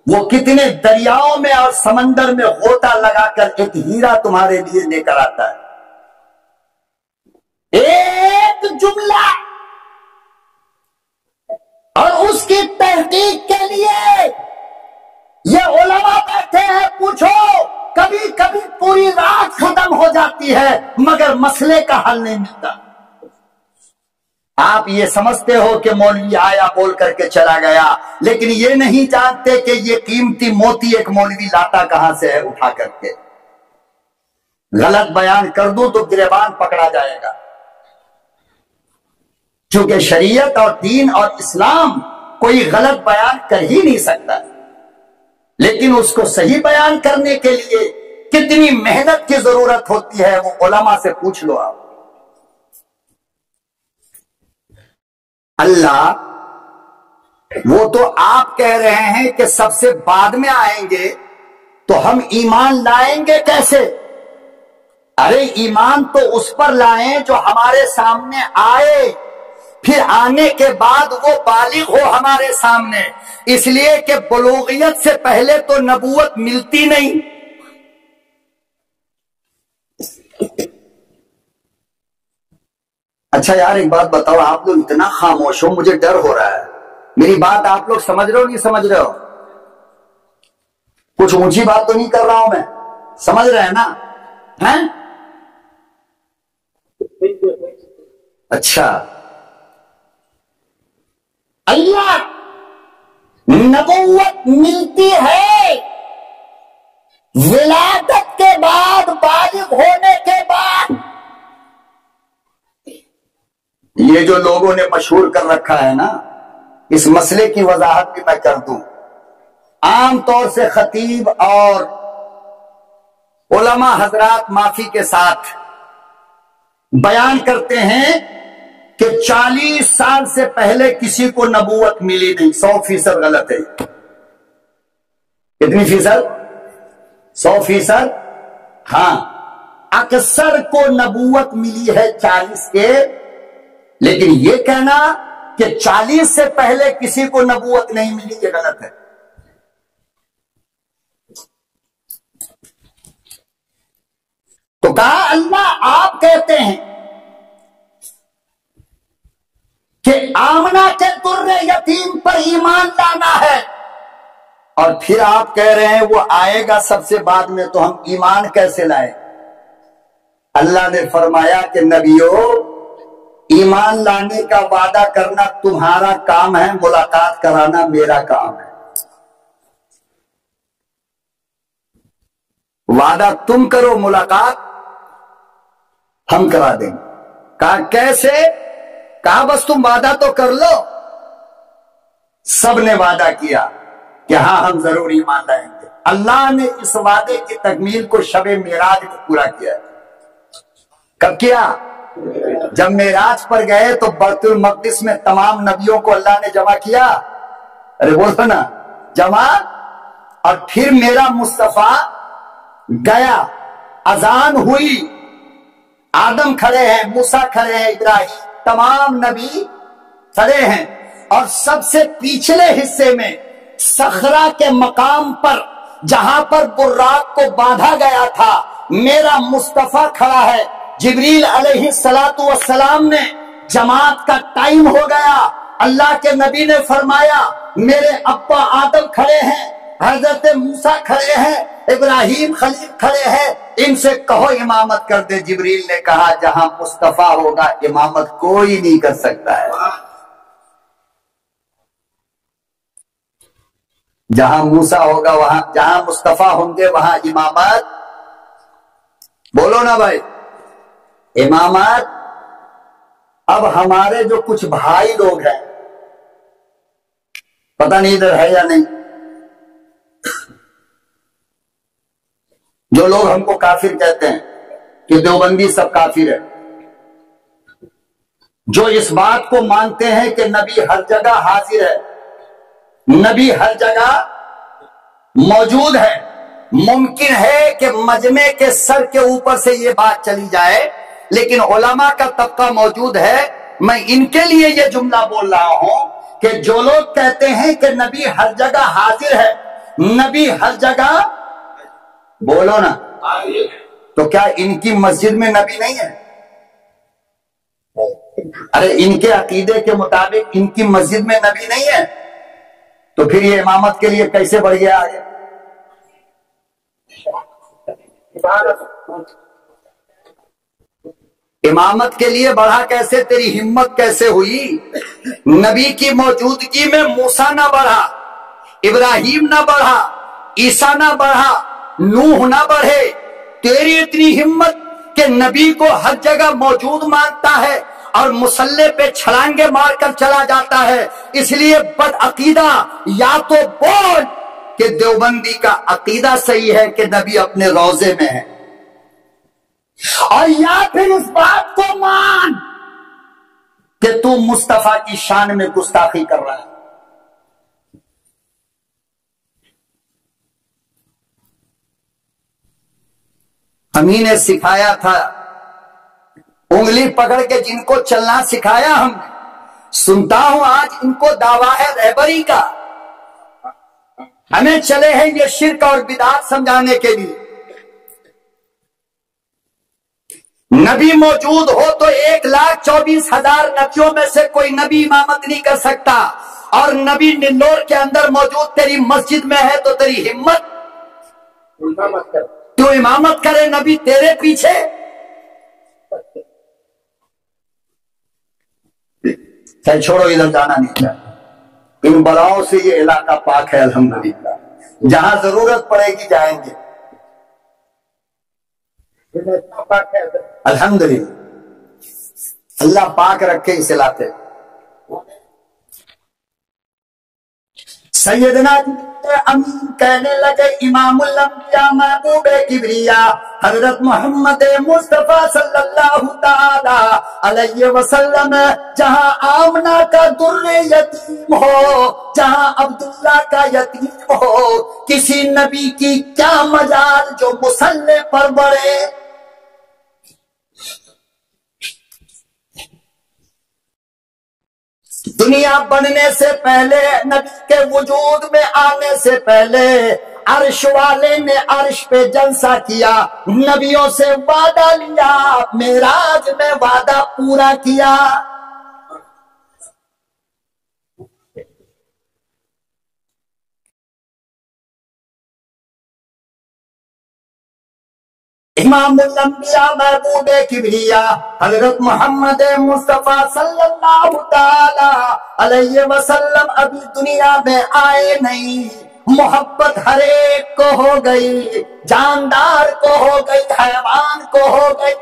वो कितने दरियाओं में और समंदर में होता लगाकर एक हीरा तुम्हारे लिए लेकर आता है। एक जुमला। और उसकी तहकीक के लिए ये ओलमा बैठे हैं, पूछो कभी कभी पूरी रात खत्म हो जाती है, मगर मसले का हल नहीं मिलता। आप ये समझते हो कि मौलवी आया बोल करके चला गया, लेकिन ये नहीं जानते कि ये कीमती मोती एक मौलवी लाता कहाँ से है उठा करके। गलत बयान कर दूँ तो गिरबान पकड़ा जाएगा। क्योंकि शरीयत और दीन और इस्लाम कोई गलत बयान कर ही नहीं सकता। लेकिन उसको सही बयान करने के लिए कितनी मेहनत की ज़रूरत होती है वो ओलमा से पूछ लो आप। अल्लाह, वो तो आप कह रहे हैं कि सबसे बाद में आएँगे तो हम ईमान लाएँगे कैसे? अरे, ईमान तो उस पर लाए जो हमारे सामने आए, फिर आने के बाद वो बालिग हो हमारे सामने। इसलिए कि बलोगियत से पहले तो नबूवत मिलती नहीं। अच्छा यार, एक बात बताओ, आप लोग इतना खामोश हो, मुझे डर हो रहा है। मेरी बात आप लोग समझ रहे हो, नहीं समझ रहे हो? कुछ ऊँची बात तो नहीं कर रहा हूँ मैं। समझ रहे हैं ना? हैं? अच्छा। अल्लाह, नबूवत मिलती है। विलादत के बाद बालिग होने के बाद ये जो लोगों ने मशहूर कर रखा है ना, इस मसले की वजाहत भी मैं कर दूँ। आमतौर से खतीब और उलमा हजरात माफ़ी के साथ बयान करते हैं कि 40 साल से पहले किसी को नबूवत मिली नहीं। सौ फ़ीसद गलत है। कितनी फ़ीसद? सौ फ़ीसद? हाँ। अक्सर को नबूवत मिली है 40 के लेकिन यह कहना कि 40 से पहले किसी को नबूवत नहीं मिली, ये गलत है। तो कहा अल्लाह, आप कहते हैं कि आमना के तुर्रे यतीम पर ईमान लाना है। और फिर आप कह रहे हैं, वो आएगा सबसे बाद में तो हम ईमान कैसे लाए? अल्लाह ने फरमाया कि नबियों ईमान लाने का वादा करना तुम्हारा काम है, मुलाकात कराना मेरा काम है। वादा तुम करो, मुलाकात हम करा देंगे। कहा, कैसे? कहा, बस तुम वादा तो कर लो। सबने वादा किया कि हाँ हम ज़रूर ईमान लाएँगे। अल्लाह ने इस वादे की तकमील को शब मेराज में पूरा किया कब किया? जब मेराज पर गए तो बर्तुल मकदिस में तमाम नबियों को अल्लाह ने जमा किया। अरे बोलो ना, जमा। और फिर मेरा मुस्तफ़ा गया। अजान हुई। आदम खड़े हैं, मूसा खड़े हैं, इब्राहिम। तमाम नबी खड़े हैं। और सबसे पिछले हिस्से में सखरा के मकाम पर, जहाँ पर बुर्राक को बांधा गया था, मेरा मुस्तफ़ा खड़ा है। जिबरील अलैहिस्सलातु वस्सलाम ने जमात का टाइम हो गया। अल्लाह के नबी ने फरमाया, मेरे अब्बा आदम खड़े हैं, हज़रत मूसा खड़े हैं, इब्राहिम खलील खड़े हैं, इनसे कहो इमामत कर दे। जिबरील ने कहा, जहाँ मुस्तफ़ा होगा, इमामत कोई नहीं कर सकता है। जहाँ मूसा होगा, वहाँ, जहाँ मुस्तफ़ा होंगे, वहाँ इमामत। बोलो ना भाई। इमामत, अब हमारे जो कुछ भाई लोग हैं, पता नहीं इधर है या नहीं, जो लोग हमको काफिर कहते हैं, कि देवबंदी सब काफिर है, जो इस बात को मानते हैं कि नबी हर जगह हाजिर है, नबी हर जगह मौजूद है, मुमकिन है कि मजमे के सर के ऊपर से ये बात चली जाए लेकिन ओलमा का तबका मौजूद है। मैं इनके लिए ये जुमला बोल रहा हूँ कि जो लोग कहते हैं कि नबी हर जगह हाजिर है, नबी हर जगह बोलो ना। तो क्या इनकी मस्जिद में नबी नहीं है? अरे इनके अकीदे के मुताबिक इनकी मस्जिद में नबी नहीं है। तो फिर ये इमामत के लिए कैसे बढ़ गया आगे? इमामत के लिए बढ़ा कैसे, तेरी हिम्मत कैसे हुई? नबी की मौजूदगी में मूसा ना बढ़ा, इब्राहिम ना बढ़ा, ईसा ना बढ़ा, नूह ना बढ़े। तेरी इतनी हिम्मत के नबी को हर जगह मौजूद मानता है और मुसल्ले पे छलांगे मारकर चला जाता है। इसलिए बद अकीदा, या तो बोल कि देवबंदी का अकीदा सही है कि नबी अपने रोज़े में है। और या फिर इस बात को मान कि तू मुस्तफ़ा की शान में गुस्ताखी कर रहा है। हमी ने सिखाया था, उंगली पकड़ के जिनको चलना सिखाया हमने, सुनता हूँ आज इनको दावा है रहबरी का। हमें चले हैं ये शिरक और बिदात समझाने के लिए। नबी मौजूद हो तो एक लाख चौबीस हज़ार नबियों में से कोई नबी इमामत नहीं कर सकता। और नबी निल्लोर के अंदर मौजूद तेरी मस्जिद में है तो तेरी हिम्मत। तू इमामत करे नबी तेरे पीछे। चल छोड़ो इधर जाना नहीं। चाहिए इन बलाओं से ये इलाका पाक है अल्हम्दुलिल्लाह। जहाँ ज़रूरत पड़ेगी जाएँगे। अल्हम्दुलिल्लाह। अल्लाह पाक रखे इस अमीन कहने लगे हज़रत मोहम्मद मुस्तफ़ा सल्लल्लाहु अलैहि वसल्लम, जहाँ आमना का दुर्र यतीम हो, जहाँ अब्दुल्ला का यतीम हो, किसी नबी की क्या मजाल जो मुसल्ले पर बढ़े? दुनिया बनने से पहले नबी के वजूद में आने से पहले, अर्श वाले ने अर्श पे जलसा किया। नबियों से वादा लिया, मेराज में वादा पूरा किया। किबरिया हज़रत मोहम्मद मुस्तफ़ा सल्लल्लाहु अलैहि वसल्लम अभी दुनिया में आए नहीं मोहब्बत हर एक को हो गई जानदार को हो गई हैवान को हो गई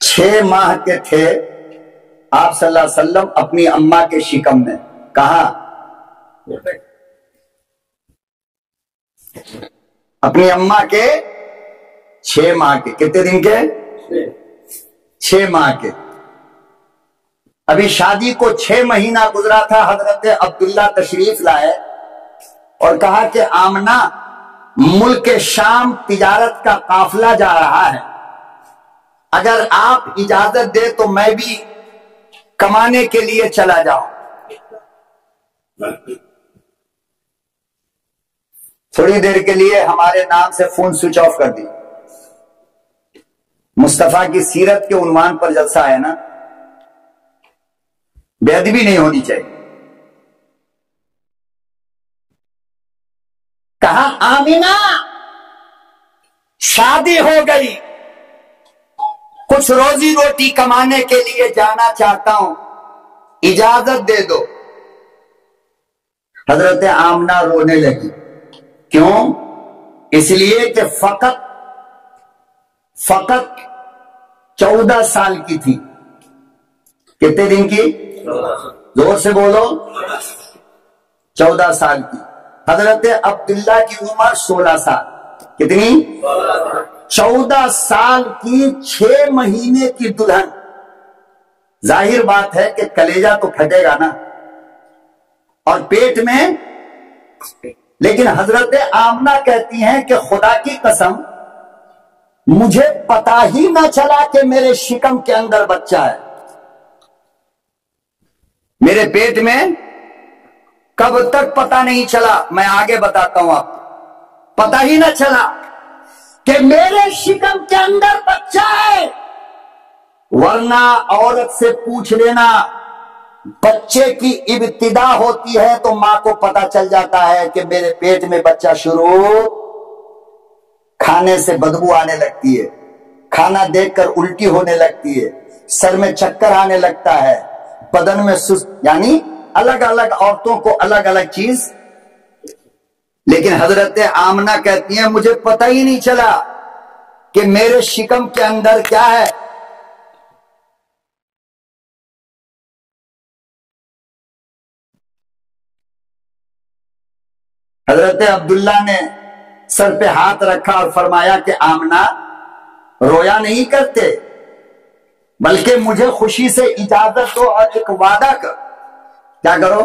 छह माह के थे आप सल्लल्लाहु अलैहि वसल्लम अपनी अम्मा के शिकम में। कहा? अपनी अम्मा के छह माह के। कितने दिन के? छह माह के। अभी शादी को छह महीना गुजरा था, हज़रत अब्दुल्ला तशरीफ़ लाए और कहा कि आमना, मुल्क के शाम तिजारत का काफिला जा रहा है। अगर आप इजाज़त दे तो मैं भी कमाने के लिए चला जाओ। थोड़ी देर के लिए हमारे नाम से फ़ोन स्विच ऑफ़ कर दी मुस्तफ़ा की सीरत के उन्वान पर जलसा है ना? बेदबी नहीं होनी चाहिए। कहा, आमिना, शादी हो गई। कुछ रोजी रोटी कमाने के लिए जाना चाहता हूँ। इजाज़त दे दो। हज़रत आमना रोने लगी। क्यों? इसलिए कि फकत फकत चौदह साल की थी। कितने दिन की? ज़ोर से बोलो। चौदह साल की। हज़रत अब्दुल्ला की उम्र सोलह साल। कितनी? चौदह साल की छह महीने की दुल्हन। ज़ाहिर बात है कि कलेजा तो फटेगा ना। और पेट में, लेकिन हज़रत आमना कहती हैं कि खुदा की कसम, मुझे पता ही ना चला कि मेरे शिकम के अंदर बच्चा है। मेरे पेट में कब तक पता नहीं चला, मैं आगे बताता हूँ आप पता ही ना चला कि मेरे शिकम के अंदर बच्चा है। वरना औरत से पूछ लेना, बच्चे की इब्तिदा होती है तो माँ को पता चल जाता है कि मेरे पेट में बच्चा शुरू खाने से बदबू आने लगती है। खाना देखकर उल्टी होने लगती है। सर में चक्कर आने लगता है। बदन में सुस्त यानी अलग अलग औरतों को अलग अलग चीज़ लेकिन हज़रत आमना कहती है मुझे पता ही नहीं चला कि मेरे शिकम के अंदर क्या है. हज़रत अब्दुल्ला ने सर पे हाथ रखा और फरमाया कि आमना रोया नहीं करते बल्कि मुझे खुशी से इजाज़त दो और एक वादा कर। क्या करो?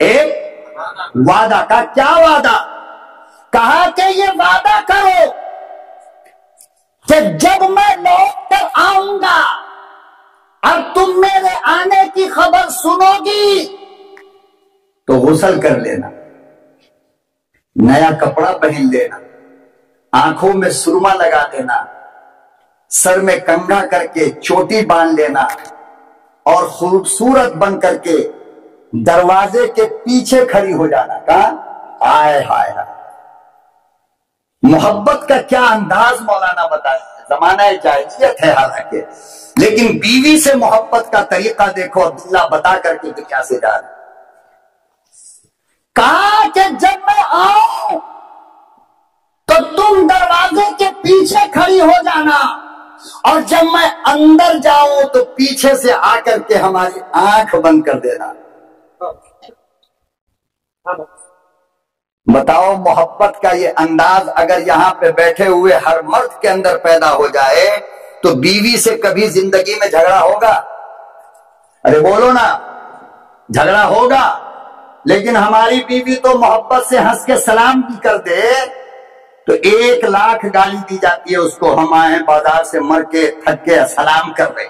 एक वादा का क्या वादा? कहा कि ये वादा करो कि जब मैं लौट कर आऊँगा और तुम मेरे आने की खबर सुनोगी तो गुसल कर लेना, नया कपड़ा पहन लेना, आँखों में सुरमा लगा देना, सर में कंगा करके चोटी बाँध लेना और खूबसूरत बन करके दरवाजे के पीछे खड़ी हो जाना, कहा आय हाय हाय. मोहब्बत का क्या अंदाज मौलाना बताए? जमाना जायजियत है हालाँकि, लेकिन बीवी से मोहब्बत का तरीका देखो अब्दुल्ला बता करके दुनिया से जा रहे। कहा कि जब मैं आऊँ तो तुम दरवाजे के पीछे खड़ी हो जाना, और जब मैं अंदर जाऊँ तो पीछे से आकर के हमारी आँख बंद कर देना। बताओ, मोहब्बत का ये अंदाज अगर यहाँ पे बैठे हुए हर मर्द के अंदर पैदा हो जाए तो बीवी से कभी ज़िंदगी में झगड़ा होगा? अरे बोलो ना, झगड़ा होगा, लेकिन हमारी बीवी तो मोहब्बत से हंस के सलाम भी कर दे तो एक लाख गाली दी जाती है उसको, हम आए बाज़ार से मर के थक के सलाम कर रहे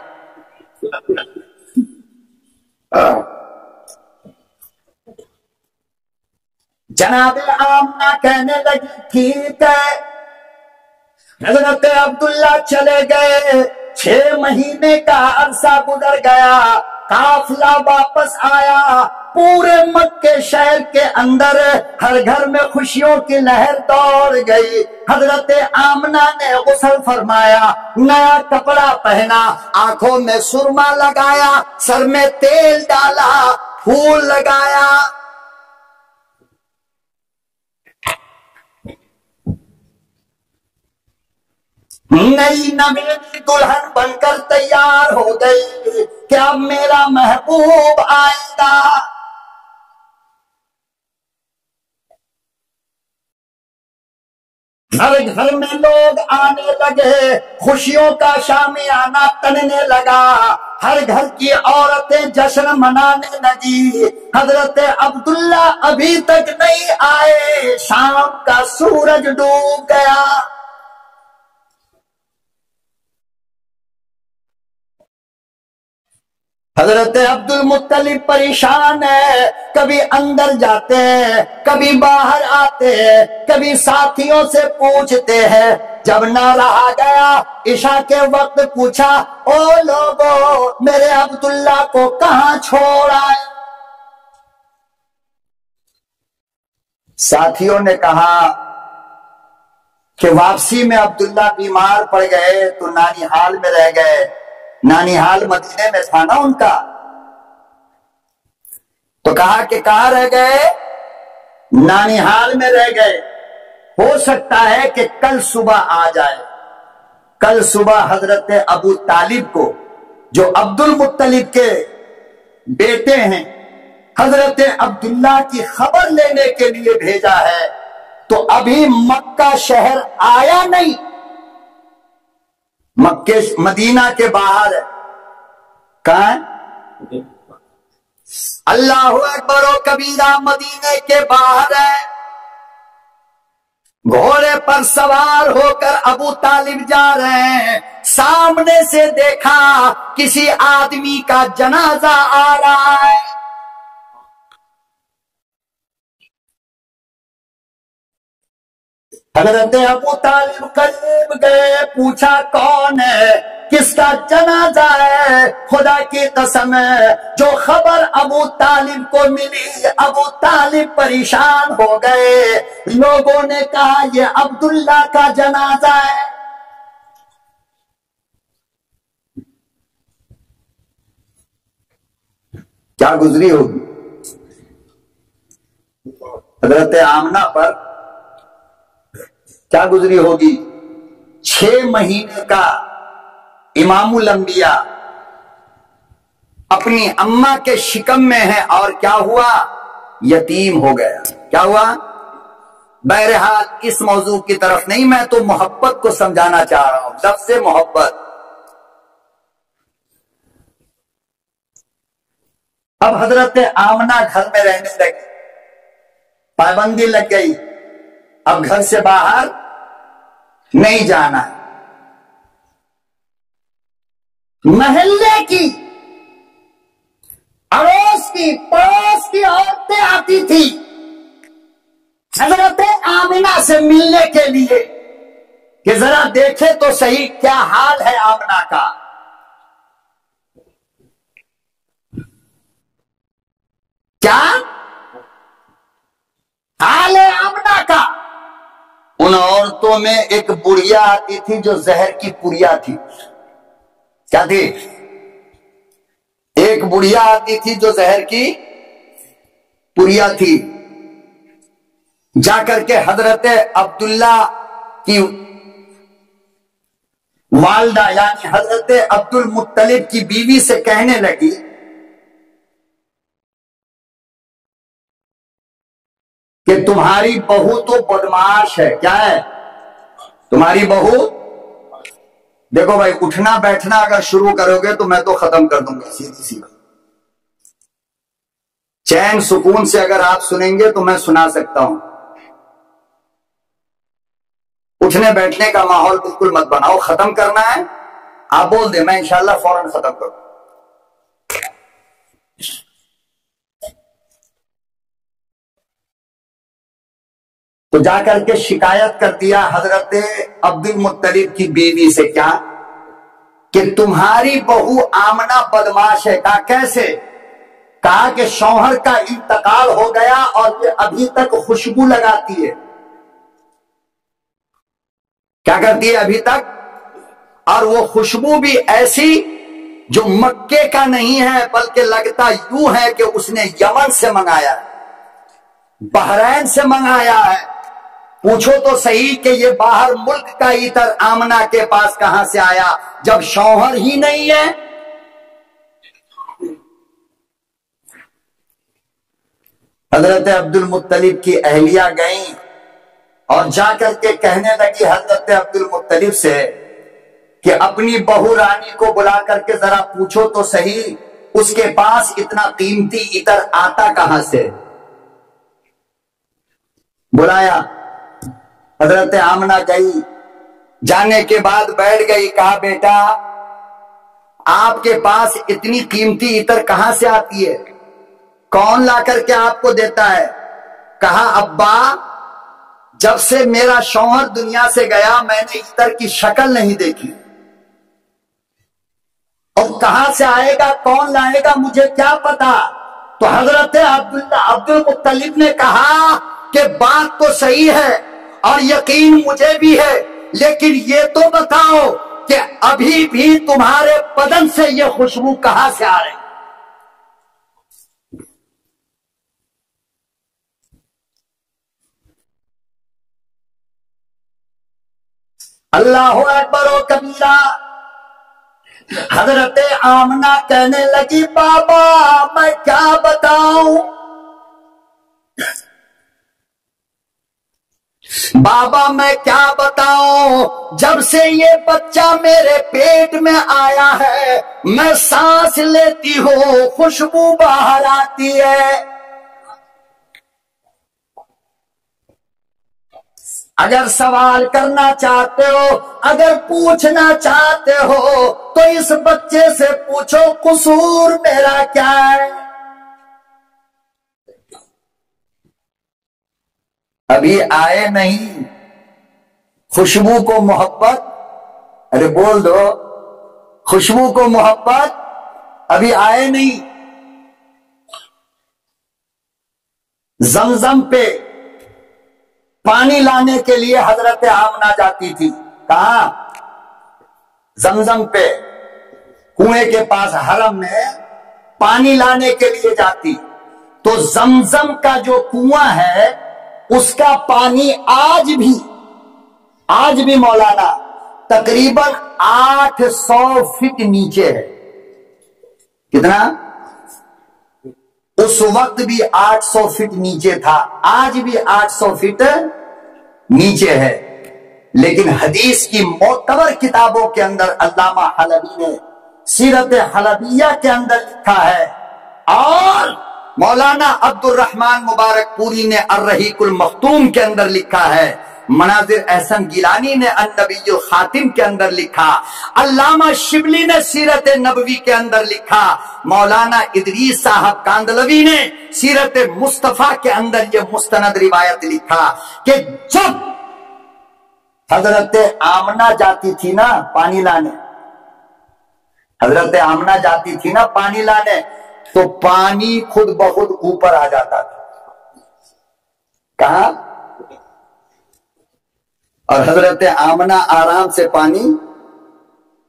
जनाब आमना कहने लगी ठीक है हज़रत अब्दुल्ला चले गए। छह महीने का अरसा गुजर गया। काफिला वापस आया। पूरे मक्के शहर के अंदर हर घर में खुशियों की लहर दौड़ गई। हज़रत आमना ने गुसल फरमाया, नया कपड़ा पहना। आँखों में सुरमा लगाया, सर में तेल डाला, फूल लगाया। नई नवीन दुल्हन बनकर तैयार हो गई। क्या मेरा महबूब आएगा? घर घर में लोग आने लगे। खुशियों का शामी आना तनने लगा। हर घर की औरतें जश्न मनाने लगी। हज़रत अब्दुल्ला अभी तक नहीं आए। शाम का सूरज डूब गया। हज़रत अब्दुल मुत्तलिब परेशान है। कभी अंदर जाते हैं, कभी बाहर आते हैं, कभी साथियों से पूछते हैं। जब ना रहा गया ईशा के वक्त पूछा, ओ लोगो, मेरे अब्दुल्ला को कहा छोड़ आए? साथियों ने कहा कि वापसी में अब्दुल्ला बीमार पड़ गए तो नानी हाल में रह गए। नानीहाल मदीने में था ना उनका? तो कहा कि कहा रह गए? नानीहाल में रह गए। हो सकता है कि कल सुबह आ जाए। कल सुबह हज़रत अबू तालिब को, जो अब्दुल मुत्तलिब के बेटे हैं, हज़रत अब्दुल्ला की खबर लेने के लिए भेजा है तो अभी मक्का शहर आया नहीं। मक्के मदीना के बाहर है। कहा अल्लाह अकबर कबीरा मदीने के बाहर है। घोड़े पर सवार होकर अबू तालिब जा रहे हैं। सामने से देखा किसी आदमी का जनाजा आ रहा है। हज़रत अबू तालिब करीब गए, पूछा, कौन है? किसका जनाजा है? खुदा की कसम है, जो खबर अबू तालिब को मिली, अबू तालिब परेशान हो गए। लोगों ने कहा, ये अब्दुल्ला का जनाजा है। क्या गुजरी होगी हज़रत आमना पर क्या गुजरी होगी? छह महीने का इमामुल अंबिया अपनी अम्मा के शिकम में है और क्या हुआ? यतीम हो गया। क्या हुआ? बहरहाल, इस मौजू की तरफ़ नहीं, मैं तो मोहब्बत को समझाना चाह रहा हूँ। लफ्ज मोहब्बत। अब हज़रत आमना घर में रहने लगी। पाबंदी लग गई। अब घर से बाहर नहीं जाना महल्ले की, अड़ोस की, पड़ोस की औरतें आती थी हज़रत आमिना से मिलने के लिए कि जरा देखे तो सही क्या हाल है आमना का। क्या? हाल है आमना का। उन औरतों में एक बुढ़िया आती थी जो जहर की पुड़िया थी। क्या थी? एक बुढ़िया आती थी जो जहर की पुड़िया थी। जाकर के हज़रत अब्दुल्ला की वालदा, यानी हज़रत अब्दुल मुत्तलिब की बीवी से कहने लगी कि तुम्हारी बहू तो बदमाश है। क्या है? तुम्हारी बहू? देखो भाई, उठना बैठना अगर शुरू करोगे तो मैं तो खत्म कर दूँगा, सीधी सी चैन सुकून से अगर आप सुनेंगे तो मैं सुना सकता हूँ। उठने बैठने का माहौल बिल्कुल मत बनाओ, खत्म करना है। आप बोल दे, मैं इंशाला फ़ौरन खत्म करूँ। तो जाकर के शिकायत कर दिया हज़रत अब्दुल मुत्तलिब की बीवी से, क्या? कि तुम्हारी बहू आमना बदमाश है, कहा कैसे? कहा कि शौहर का इंतकाल हो गया और अभी तक खुशबू लगाती है। क्या करती है अभी तक? और वो खुशबू भी ऐसी जो मक्के का नहीं है, बल्कि लगता यूँ है कि उसने यमन से मंगाया बहरैन से मंगाया है। पूछो तो सही कि ये बाहर मुल्क का इतर आमना के पास कहाँ से आया? जब शौहर ही नहीं है। हज़रत अब्दुल मुत्तलिब की अहलिया गई और जाकर के कहने लगी हज़रत अब्दुल मुत्तलिब से कि अपनी बहू रानी को बुला करके जरा पूछो तो सही, उसके पास इतना कीमती इतर आता कहाँ से? बुलाया। हज़रत आमना गई। जाने के बाद बैठ गई, कहा, बेटा, आपके पास इतनी कीमती इतर कहाँ से आती है? कौन ला करके आपको देता है? कहा, अब्बा, जब से मेरा शौहर दुनिया से गया, मैंने इतर की शक्ल नहीं देखी। और कहाँ से आएगा, कौन लाएगा, मुझे क्या पता? तो हज़रत अब्दुल्ला अब्दुल मुत्तलिब ने कहा कि बात तो सही है और यकीन मुझे भी है, लेकिन ये तो बताओ कि अभी भी तुम्हारे बदन से ये खुशबू कहाँ से आ रही? अल्लाह अकबर कबीरा। हज़रत आमना कहने लगी, बाबा, मैं क्या बताऊँ? बाबा मैं क्या बताऊँ? जब से ये बच्चा मेरे पेट में आया है, मैं सांस लेती हूँ, खुशबू बाहर आती है। अगर सवाल करना चाहते हो, अगर पूछना चाहते हो तो इस बच्चे से पूछो, कसूर मेरा क्या है? अभी आए नहीं। खुशबू को मोहब्बत। अरे बोल दो। खुशबू को मोहब्बत। अभी आए नहीं। जमजम पे पानी लाने के लिए हज़रत आमना जाती थी। कहा? जमजम पे। कुएँ के पास हरम में पानी लाने के लिए जाती। तो जमजम का जो कुआँ है उसका पानी आज भी आज भी मौलाना, तकरीबन 800 फीट नीचे है। कितना? उस वक्त भी 800 फीट नीचे था, आज भी 800 फीट नीचे है। लेकिन हदीस की मोतबर किताबों के अंदर अल्लामा हलबी ने, सीरत हलबिया के अंदर लिखा है, और मौलाना अब्दुल रहमान मुबारक पूरी ने अर्रहीकुल मखतूम के अंदर लिखा है। मनाजिर एहसन गिलानी ने अनबी खातिम के अंदर लिखा। अल्लामा शिबली ने सीरत नबवी के अंदर लिखा। मौलाना इदरीस साहब कांदलवी ने सीरत मुस्तफ़ा के अंदर ये मुस्तनद रिवायत लिखा कि जब हज़रत आमना जाती थी ना पानी लाने, हज़रत आमना जाती थी ना पानी लाने तो पानी खुद बहुत ऊपर आ जाता था। कहा? और हज़रत आमना आराम से पानी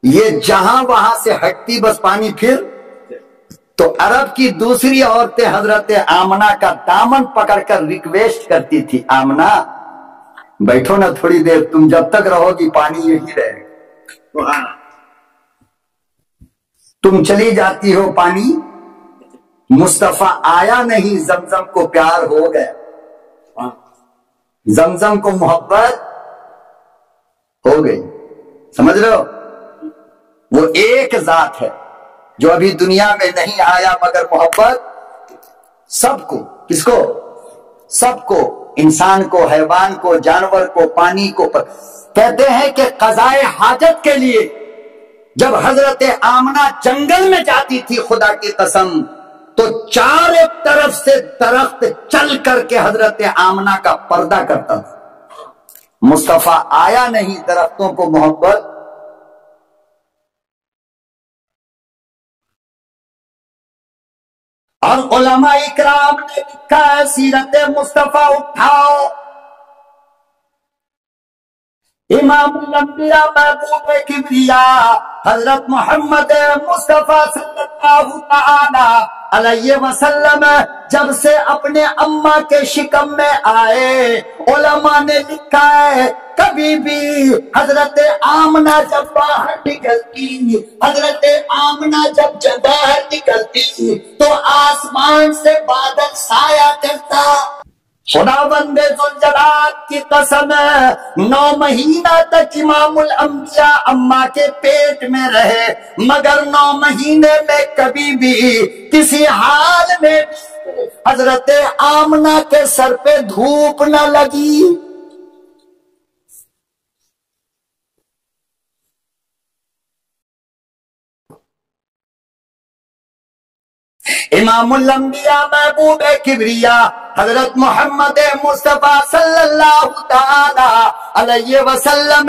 ये जहाँ वहाँ से हटती बस पानी फिर तो अरब की दूसरी औरतें हज़रत आमना का दामन पकड़कर रिक्वेस्ट करती थी आमना बैठो ना थोड़ी देर तुम जब तक रहोगी पानी यही रहे तुम चली जाती हो पानी मुस्तफ़ा आया नहीं, जमजम को प्यार हो गया। जमजम को मोहब्बत हो गई। समझ रहे हो? वो एक जात है, जो अभी दुनिया में नहीं आया, मगर मोहब्बत सबको, किसको? सबको, इंसान को, हैवान को, जानवर को, पानी को, पर... कहते हैं कि कजाए हाजत के लिए, जब हज़रत आमना जंगल में जाती थी, खुदा की कसम तो चारों तरफ़ से दरख्त चल करके हज़रत आमना का पर्दा करता था। मुस्तफ़ा आया नहीं दरख्तों को मोहब्बत। और उलमा इकराम ने लिखा है, सीरत मुस्तफ़ा उठाओ। इमाम लंबिया किबरिया, हज़रत मोहम्मद मुस्तफ़ा सल्लल्लाहु वसल्लम, जब से अपने अम्मा के शिकम में आए ओलमा ने लिखा है, कभी भी हज़रत आमना जब बाहर निकलती, हज़रत आमना जब जब बाहर निकलती तो आसमान से बादल साया करता। खुदाबंद जलात की कसम नौ महीना तक इमामुल अम्बिया अम्मा के पेट में रहे, मगर नौ महीने में कभी भी किसी हाल में हज़रत आमना के सर पे धूप न लगी। इमामुल्लंबिया महबूब किबरिया, हज़रत मोहम्मद मुस्तफ़ा सल्लल्लाहु वसल्लम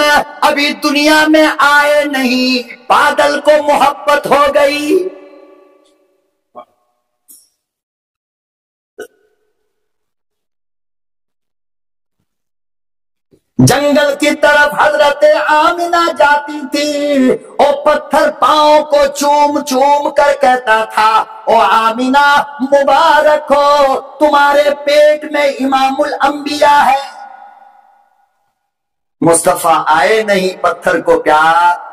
अभी दुनिया में आए नहीं। बादल को मोहब्बत हो गई। जंगल की तरफ़ हज़रत आमिना जाती थी और पत्थर पाओ को चूम चूम कर कहता था, ओ आमिना, मुबारक हो, तुम्हारे पेट में इमामुल अंबिया है। मुस्तफ़ा आए नहीं, पत्थर को प्यार।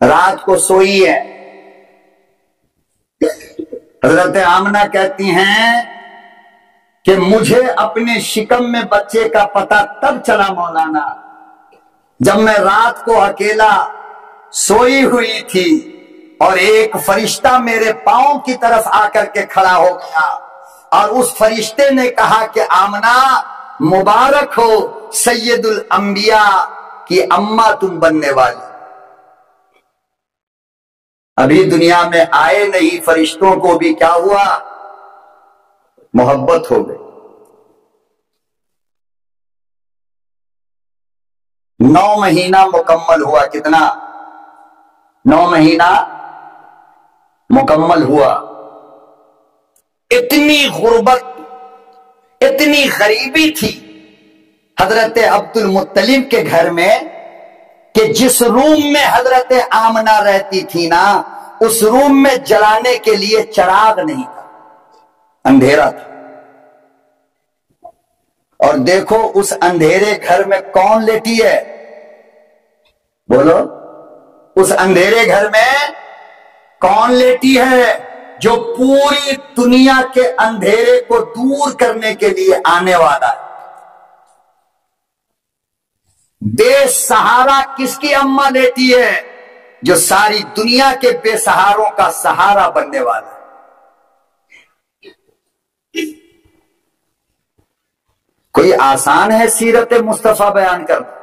रात को सोई है। हज़रत आमना कहती हैं कि मुझे अपने शिकम में बच्चे का पता तब चला मौलाना, जब मैं रात को अकेला सोई हुई थी और एक फरिश्ता मेरे पाओ की तरफ़ आकर के खड़ा हो गया। और उस फरिश्ते ने कहा कि आमना, मुबारक हो सैयदुल अंबिया की अम्मा तुम बनने वाली। अभी दुनिया में आए नहीं, फरिश्तों को भी क्या हुआ? मोहब्बत हो गई। नौ महीना मुकम्मल हुआ कितना? नौ महीना मुकम्मल हुआ। इतनी गुर्बत, इतनी गरीबी थी। हज़रत अब्दुल मुत्तलिब के घर में कि जिस रूम में हज़रत आमना रहती थी ना, उस रूम में जलाने के लिए चराग नहीं था, अंधेरा था। और देखो उस अंधेरे घर में कौन लेटी है? बोलो, उस अंधेरे घर में कौन लेटी है जो पूरी दुनिया के अंधेरे को दूर करने के लिए आने वाला है? बेसहारा किसकी अम्मा लेती है, जो सारी दुनिया के बेसहारों का सहारा बनने वाला है? कोई आसान है सीरत मुस्तफ़ा बयान करना?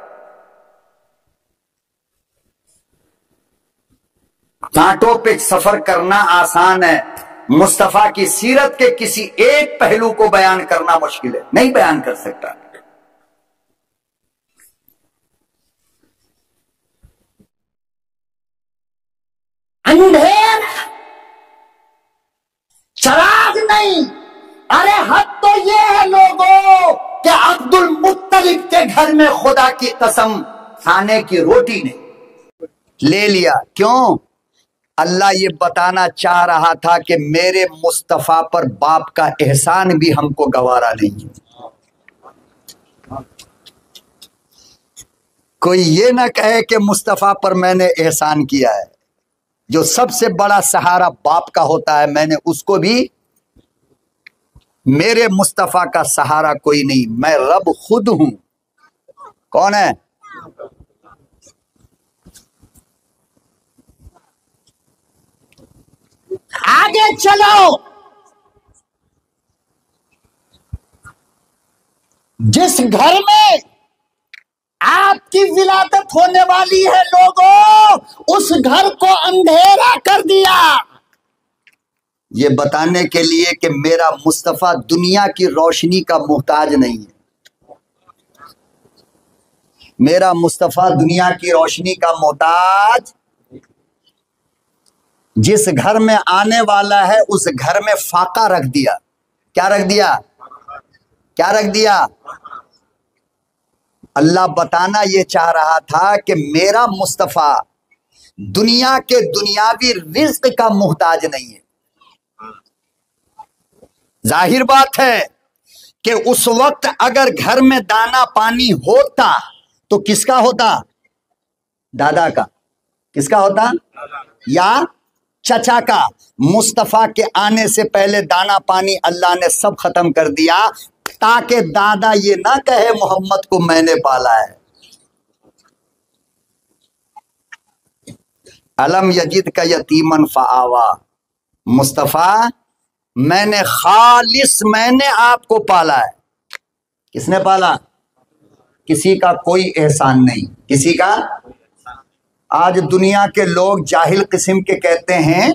कांटों पे सफ़र करना आसान है, मुस्तफ़ा की सीरत के किसी एक पहलू को बयान करना मुश्किल है। नहीं बयान कर सकता। अंधेर चराग नहीं। अरे हद तो ये है लोगों कि अब्दुल मुत्तलिब के घर में खुदा की कसम, खाने की रोटी नहीं। ले लिया। क्यों? अल्लाह ये बताना चाह रहा था कि मेरे मुस्तफ़ा पर बाप का एहसान भी हमको गवारा नहीं है। कोई ये ना कहे कि मुस्तफ़ा पर मैंने एहसान किया है। जो सबसे बड़ा सहारा बाप का होता है, मैंने उसको भी मेरे मुस्तफ़ा का सहारा कोई नहीं, मैं रब खुद हूँ। कौन है? आगे चलो। जिस घर में आपकी विलादत होने वाली है लोगों। उस घर को अंधेरा कर दिया। ये बताने के लिए कि मेरा मुस्तफ़ा दुनिया की रोशनी का मोहताज नहीं है। मेरा मुस्तफ़ा दुनिया की रोशनी का मोहताज जिस घर में आने वाला है, उस घर में फाका रख दिया। क्या रख दिया? क्या रख दिया? अल्लाह बताना यह चाह रहा था कि मेरा मुस्तफ़ा दुनिया के दुनियावी रिज्क का मोहताज नहीं है। ज़ाहिर बात है कि उस वक्त अगर घर में दाना पानी होता तो किसका होता? दादा का। किसका होता? या चचा का। मुस्तफ़ा के आने से पहले दाना पानी अल्लाह ने सब खत्म कर दिया। ताकि दादा ये ना कहे, मोहम्मद को मैंने पाला है। अलम यजिद का यतीमन फ़ावा मुस्तफ़ा, मैंने खालिस, मैंने आपको पाला है। किसने पाला? किसी का कोई एहसान नहीं। किसी का? आज दुनिया के लोग जाहिल किस्म के कहते हैं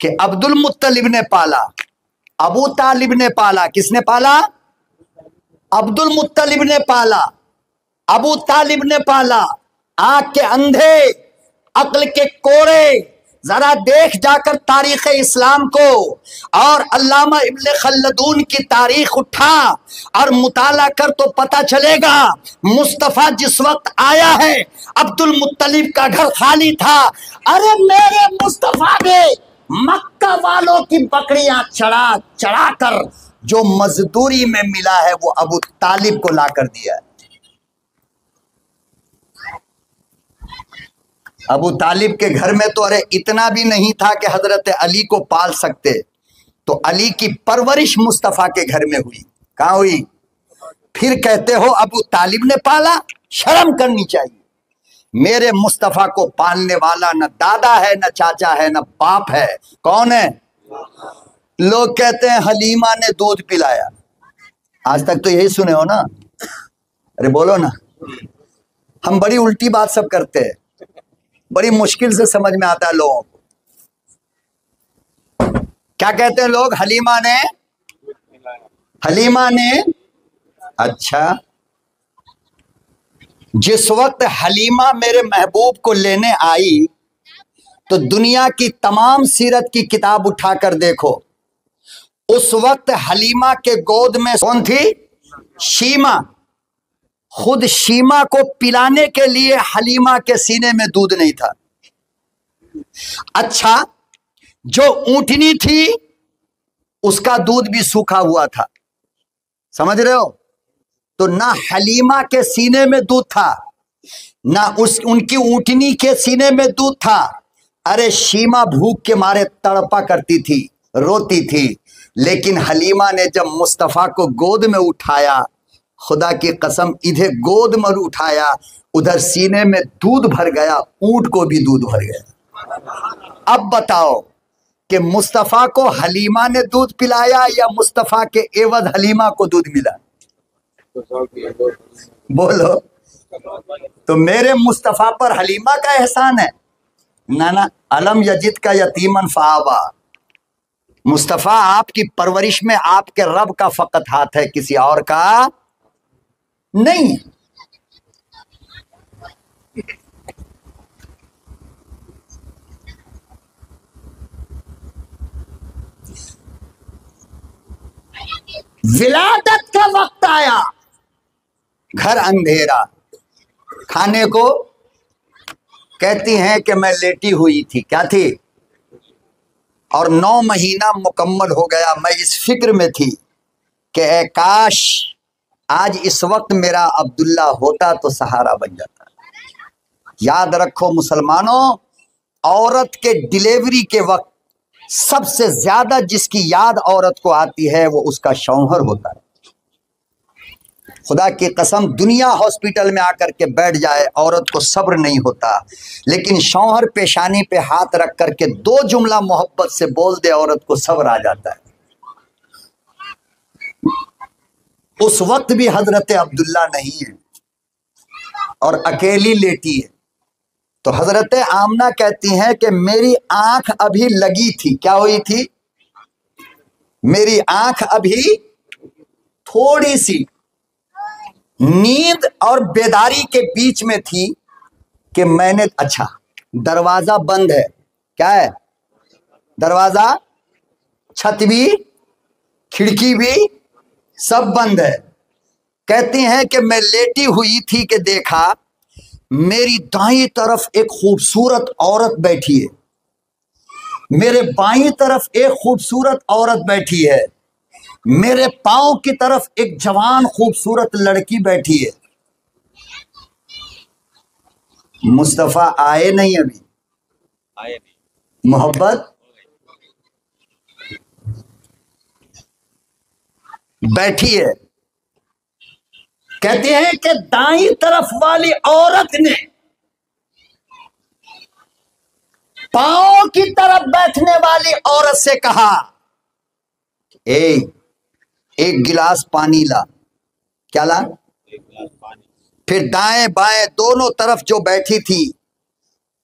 कि अब्दुल मुत्तलिब ने पाला। अबू तालिब ने पाला। किसने पाला? अब्दुल मुत्तलिब ने पाला। अबू तालिब ने पाला। आँख के अंधे, अक्ल के कोड़े, जरा देख जाकर तारीख इस्लाम को और अल्लामा इब्न खल्लदून की तारीख उठा और मुताला कर तो पता चलेगा, मुस्तफ़ा जिस वक्त आया है, अब्दुल मुत्तलिब का घर खाली था। अरे मेरे मुस्तफ़ा ने मक्का वालों की बकरियाँ चढ़ा चढ़ा कर जो मजदूरी में मिला है, वो अबू तालिब को ला कर दिया है। अबू तालिब के घर में तो अरे इतना भी नहीं था कि हज़रत अली को पाल सकते। तो अली की परवरिश मुस्तफ़ा के घर में हुई। कहा हुई? फिर कहते हो, अबू तालिब ने पाला, शर्म करनी चाहिए। मेरे मुस्तफ़ा को पालने वाला न दादा है, न चाचा है, न बाप है। कौन है? लोग कहते हैं, हलीमा ने दूध पिलाया। आज तक तो यही सुने हो ना? अरे बोलो ना। हम बड़ी उल्टी बात सब करते हैं। बड़ी मुश्किल से समझ में आता है लोगों को। क्या कहते हैं लोग? हलीमा ने? हलीमा ने? अच्छा। जिस वक्त हलीमा मेरे महबूब को लेने आई तो दुनिया की तमाम सीरत की किताब उठाकर देखो। उस वक्त हलीमा के गोद में कौन थी? शीमा। खुद शीमा को पिलाने के लिए हलीमा के सीने में दूध नहीं था। अच्छा जो ऊंटनी थी, उसका दूध भी सूखा हुआ था। समझ रहे हो? तो ना हलीमा के सीने में दूध था, ना उस, उनकी ऊंटनी के सीने में दूध था। अरे शीमा भूख के मारे तड़पा करती थी, रोती थी। लेकिन हलीमा ने जब मुस्तफ़ा को गोद में उठाया, खुदा की कसम इधर गोद में उठाया, उधर सीने में दूध भर गया, ऊँट को भी दूध भर गया। अब बताओ कि मुस्तफ़ा को हलीमा ने दूध पिलाया या मुस्तफ़ा के एवज हलीमा को दूध मिला? बोलो। तो मेरे मुस्तफ़ा पर हलीमा का एहसान है? ना ना, अलम यजिद का यतीमन फावा। मुस्तफ़ा, आपकी परवरिश में आपके रब का फकत हाथ है, किसी और का नहीं। विलादत का वक्त आया। घर अंधेरा। खाने को कहती हैं कि मैं लेटी हुई थी। क्या थी? और नौ महीना मुकम्मल हो गया। मैं इस फ़िक्र में थी कि काश आज इस वक्त मेरा अब्दुल्ला होता तो सहारा बन जाता। याद रखो मुसलमानों, औरत के डिलीवरी के वक्त सबसे ज़्यादा जिसकी याद औरत को आती है, वो उसका शौहर होता है। खुदा की कसम, दुनिया हॉस्पिटल में आकर के बैठ जाए, औरत को सब्र नहीं होता। लेकिन शौहर पेशानी पे हाथ रख करके दो जुमला मोहब्बत से बोल दे, औरत को सब्र आ जाता है। उस वक्त भी हज़रत अब्दुल्ला नहीं है और अकेली लेटी है। तो हज़रत आमना कहती हैं कि मेरी आँख अभी लगी थी। क्या हुई थी? मेरी आँख अभी थोड़ी सी नींद और बेदारी के बीच में थी कि मैंने अच्छा दरवाज़ा बंद है। क्या है? दरवाज़ा, छत भी, खिड़की भी, सब बंद है। कहती हैं कि मैं लेटी हुई थी कि देखा, मेरी दाई तरफ़ एक खूबसूरत औरत बैठी है। मेरे बाई तरफ़ एक खूबसूरत औरत बैठी है। मेरे पाँव की तरफ़ एक जवान खूबसूरत लड़की बैठी है। मुस्तफ़ा आए नहीं अभी। आए नहीं। मोहब्बत? बैठी है। कहते हैं कि दाई तरफ़ वाली औरत ने पाओ की तरफ़ बैठने वाली औरत से कहा ए एक गिलास पानी ला। क्या ला? फिर दाएँ बाएँ दोनों तरफ़ जो बैठी थी,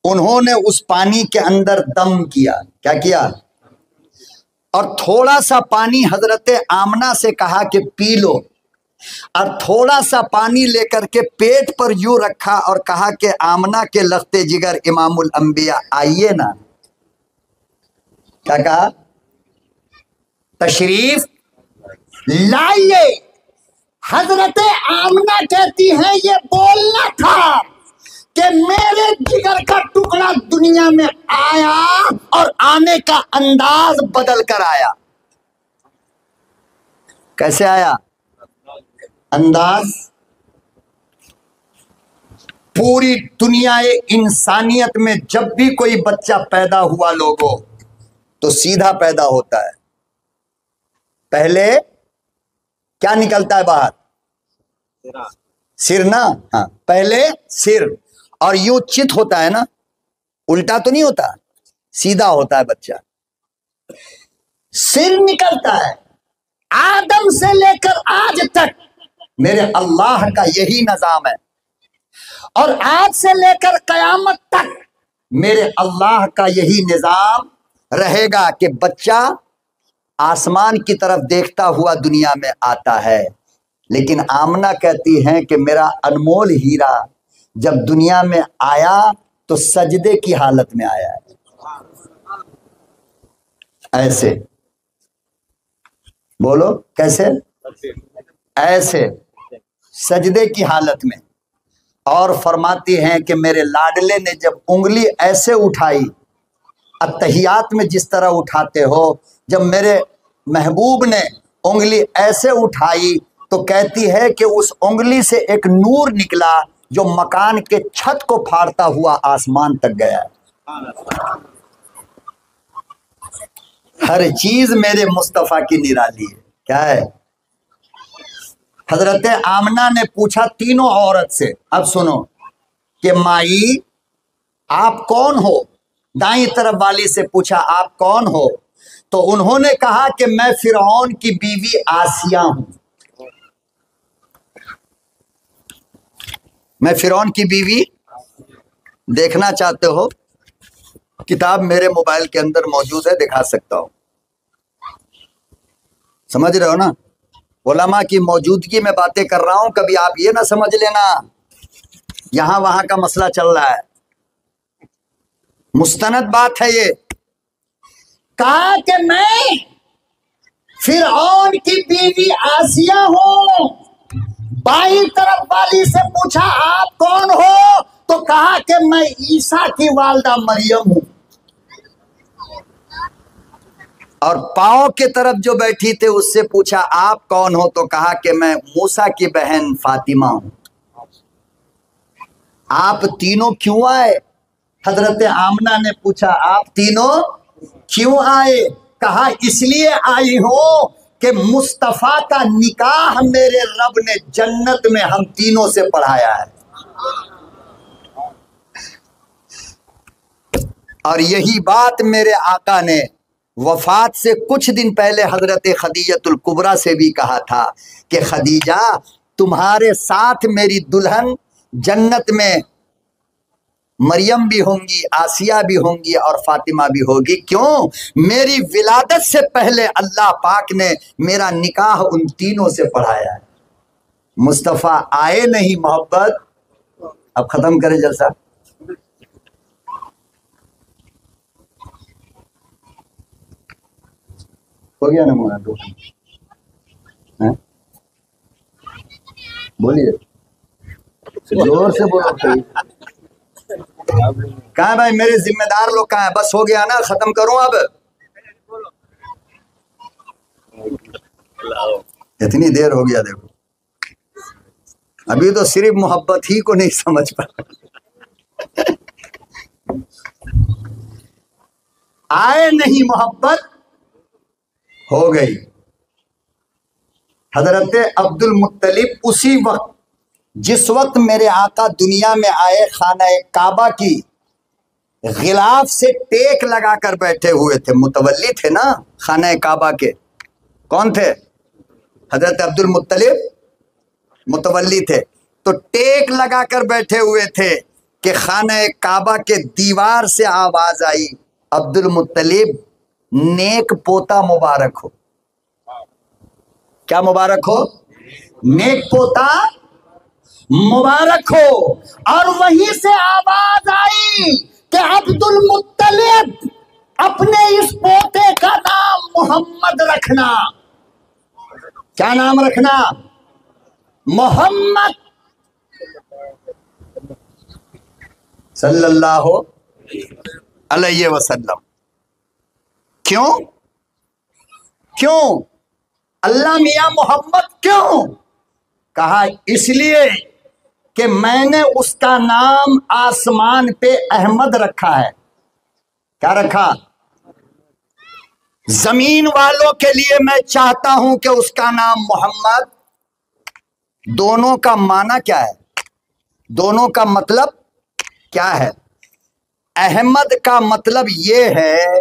उन्होंने उस पानी के अंदर दम किया। क्या किया? और थोड़ा सा पानी हज़रत आमना से कहा कि पी लो। और थोड़ा सा पानी लेकर के पेट पर यू रखा और कहा कि आमना के लखते जिगर इमामुल अंबिया, आइए ना। क्या कहा? तशरीफ़ लाइए। हज़रत आमना कहती है, ये बोलना था कि मेरे जिगर का टुकड़ा दुनिया में आया और आने का अंदाज बदल कर आया। कैसे आया? अंदाज? पूरी दुनिया इंसानियत में जब भी कोई बच्चा पैदा हुआ लोगों तो सीधा पैदा होता है। पहले क्या निकलता है बाहर? सिर ना हाँ पहले सिर। और यू चित होता है ना उल्टा तो नहीं होता सीधा होता है बच्चा। सिर निकलता है आदम से लेकर आज तक। मेरे अल्लाह का यही निज़ाम है। और आज से लेकर कयामत तक मेरे अल्लाह का यही निज़ाम रहेगा कि बच्चा आसमान की तरफ़ देखता हुआ दुनिया में आता है। लेकिन आमना कहती हैं कि मेरा अनमोल हीरा जब दुनिया में आया तो सजदे की हालत में आया है। ऐसे। बोलो, कैसे? ऐसे। सजदे की हालत में। और फरमाती हैं कि मेरे लाडले ने जब उंगली ऐसे उठाई अतहियात में जिस तरह उठाते हो जब मेरे महबूब ने उंगली ऐसे उठाई तो कहती है कि उस उंगली से एक नूर निकला जो मकान के छत को फाड़ता हुआ आसमान तक गया। हर चीज़ मेरे मुस्तफ़ा की निराली है। क्या है? हज़रत आमना ने पूछा तीनों औरत से, अब सुनो, कि माई, आप कौन हो? दाई तरफ़ वाली से पूछा, आप कौन हो? तो उन्होंने कहा कि मैं फिरौन की बीवी आसिया हूँ। मैं फिरौन की बीवी देखना चाहते हो? किताब मेरे मोबाइल के अंदर मौजूद है, दिखा सकता हूँ। समझ रहे हो ना? ओलामा की मौजूदगी में बातें कर रहा हूँ, कभी आप ये ना समझ लेना। यहाँ वहाँ का मसला चल रहा है। मुस्तनद बात है ये। कहा कि मैं फिर की बीवी आसिया हूँ। बाई तरफ़ वाली से पूछा, आप कौन हो? तो कहा कि मैं ईसा की वालदा मरियम हूँ। और पाओ के तरफ़ जो बैठी थे, उससे पूछा, आप कौन हो? तो कहा कि मैं मूसा की बहन फातिमा हूँ। आप तीनों क्यों आए? हज़रत आमना ने पूछा, आप तीनों क्यों आए? कहा, इसलिए आई हो कि मुस्तफ़ा का निकाह मेरे रब ने जन्नत में हम तीनों से पढ़ाया है। और यही बात मेरे आका ने वफात से कुछ दिन पहले हज़रत खदीजतुल कुबरा से भी कहा था कि, खदीजा, तुम्हारे साथ मेरी दुल्हन जन्नत में मरियम भी होंगी, आसिया भी होंगी और फातिमा भी होगी। क्यों? मेरी विलादत से पहले अल्लाह पाक ने मेरा निकाह उन तीनों से पढ़ाया है। मुस्तफ़ा आए नहीं मोहब्बत। अब खत्म करें जलसा। हो गया ना मोना दो बोलिए। ज़ोर से बोलो। कहा भाई? मेरे जिम्मेदार लोग कहा है? बस हो गया ना? खत्म करूँ अब? इतनी देर हो गया देखो। अभी तो सिर्फ़ मोहब्बत ही को नहीं समझ पा आए नहीं मोहब्बत, हो गई। हज़रत अब्दुल मुत्तलिब उसी वक्त जिस वक्त मेरे आका दुनिया में आए खाना काबा की, गिलाफ से टेक लगाकर बैठे हुए थे मुतवली थे ना खाना काबा के। कौन थे? हज़रत अब्दुल मुत्तलिब मुतवली थे। तो टेक लगाकर बैठे हुए थे कि खाना काबा के दीवार से आवाज़ आई, अब्दुल मुत्तलिब, नेक पोता मुबारक हो। क्या मुबारक हो? नेक पोता मुबारक हो। और वहीं से आवाज़ आई कि अब्दुल मुत्तलिब अपने इस पोते का नाम मोहम्मद रखना। क्या नाम रखना? मोहम्मद। सल्लल्लाहु अलैहि वसल्लम। क्यों? क्यों? अल्लाह मियाँ मोहम्मद क्यों? कहा, इसलिए कि मैंने उसका नाम आसमान पे अहमद रखा है। क्या रखा? ज़मीन वालों के लिए मैं चाहता हूँ कि उसका नाम मोहम्मद। दोनों का माना क्या है? दोनों का मतलब क्या है? अहमद का मतलब यह है,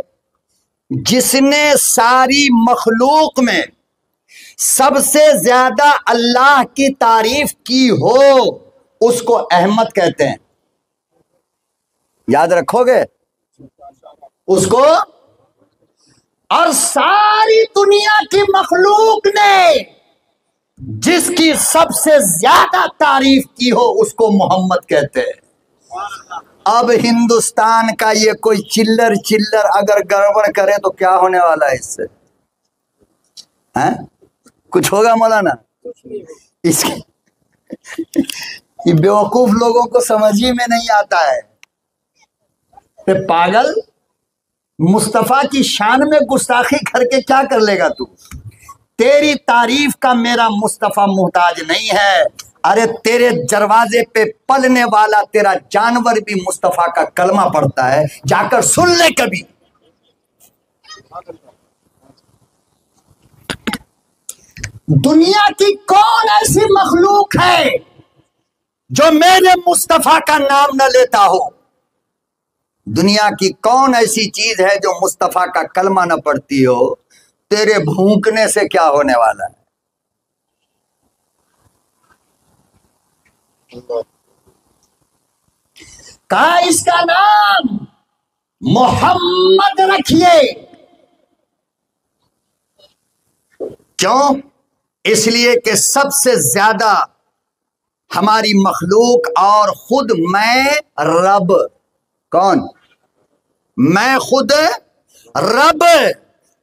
जिसने सारी मखलूक में सबसे ज़्यादा अल्लाह की तारीफ़ की हो उसको अहमद कहते हैं। याद रखोगे? उसको और सारी दुनिया की मखलूक ने जिसकी सबसे ज़्यादा तारीफ़ की हो उसको मोहम्मद कहते हैं। अब हिंदुस्तान का ये कोई चिल्लर चिल्लर अगर गड़बड़ करे तो क्या होने वाला है इससे? हैं? कुछ होगा मौलाना? इसके ये बेवकूफ़ लोगों को समझ ही में नहीं आता है। ते पागल, मुस्तफ़ा की शान में गुस्ताखी करके क्या कर लेगा तू? तेरी तारीफ़ का मेरा मुस्तफ़ा मोहताज नहीं है। अरे तेरे दरवाजे पे पलने वाला तेरा जानवर भी मुस्तफ़ा का कलमा पड़ता है, जाकर सुन ले कभी। दुनिया की कौन ऐसी मखलूक है जो मेरे मुस्तफ़ा का नाम न लेता हो। दुनिया की कौन ऐसी चीज़ है जो मुस्तफ़ा का कलमा न पड़ती हो? तेरे भूखने से क्या होने वाला है? कहा इसका नाम? मोहम्मद रखिए। क्यों? इसलिए कि सबसे ज़्यादा हमारी मखलूक और खुद मैं रब। कौन? मैं खुद रब।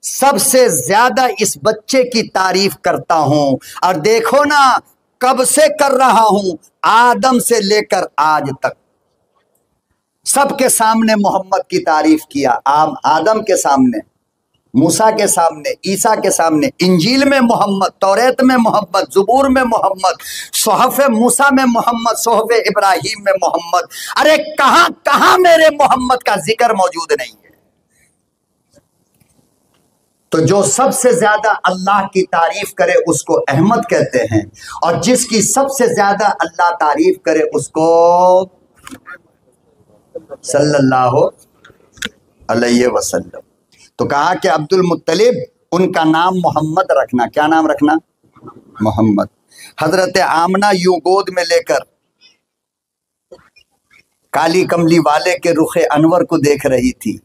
सबसे ज़्यादा इस बच्चे की तारीफ़ करता हूँ। और देखो ना, कब से कर रहा हूँ? आदम से लेकर आज तक। सबके सामने मोहम्मद की तारीफ़ किया। आम आदम के सामने। मूसा के सामने, ईसा के सामने, इंजील में मोहम्मद, तौरेत में मोहम्मद, जुबूर में मोहम्मद, सोहफ मूसा में मोहम्मद, सोहफ इब्राहिम में मोहम्मद। अरे कहाँ कहाँ मेरे मोहम्मद का ज़िक्र मौजूद नहीं है? तो जो सबसे ज़्यादा अल्लाह की तारीफ़ करे, उसको अहमद कहते हैं। और जिसकी सबसे ज़्यादा अल्लाह तारीफ़ करे, उसको सल्लल्लाहु अलैहि वसल्लम। तो कहा कि अब्दुल मुत्तलिब, उनका नाम मोहम्मद रखना। क्या नाम रखना? मोहम्मद। हज़रत आमना यूँ गोद में लेकर, काली कमली वाले के रुखे अनवर को देख रही थी।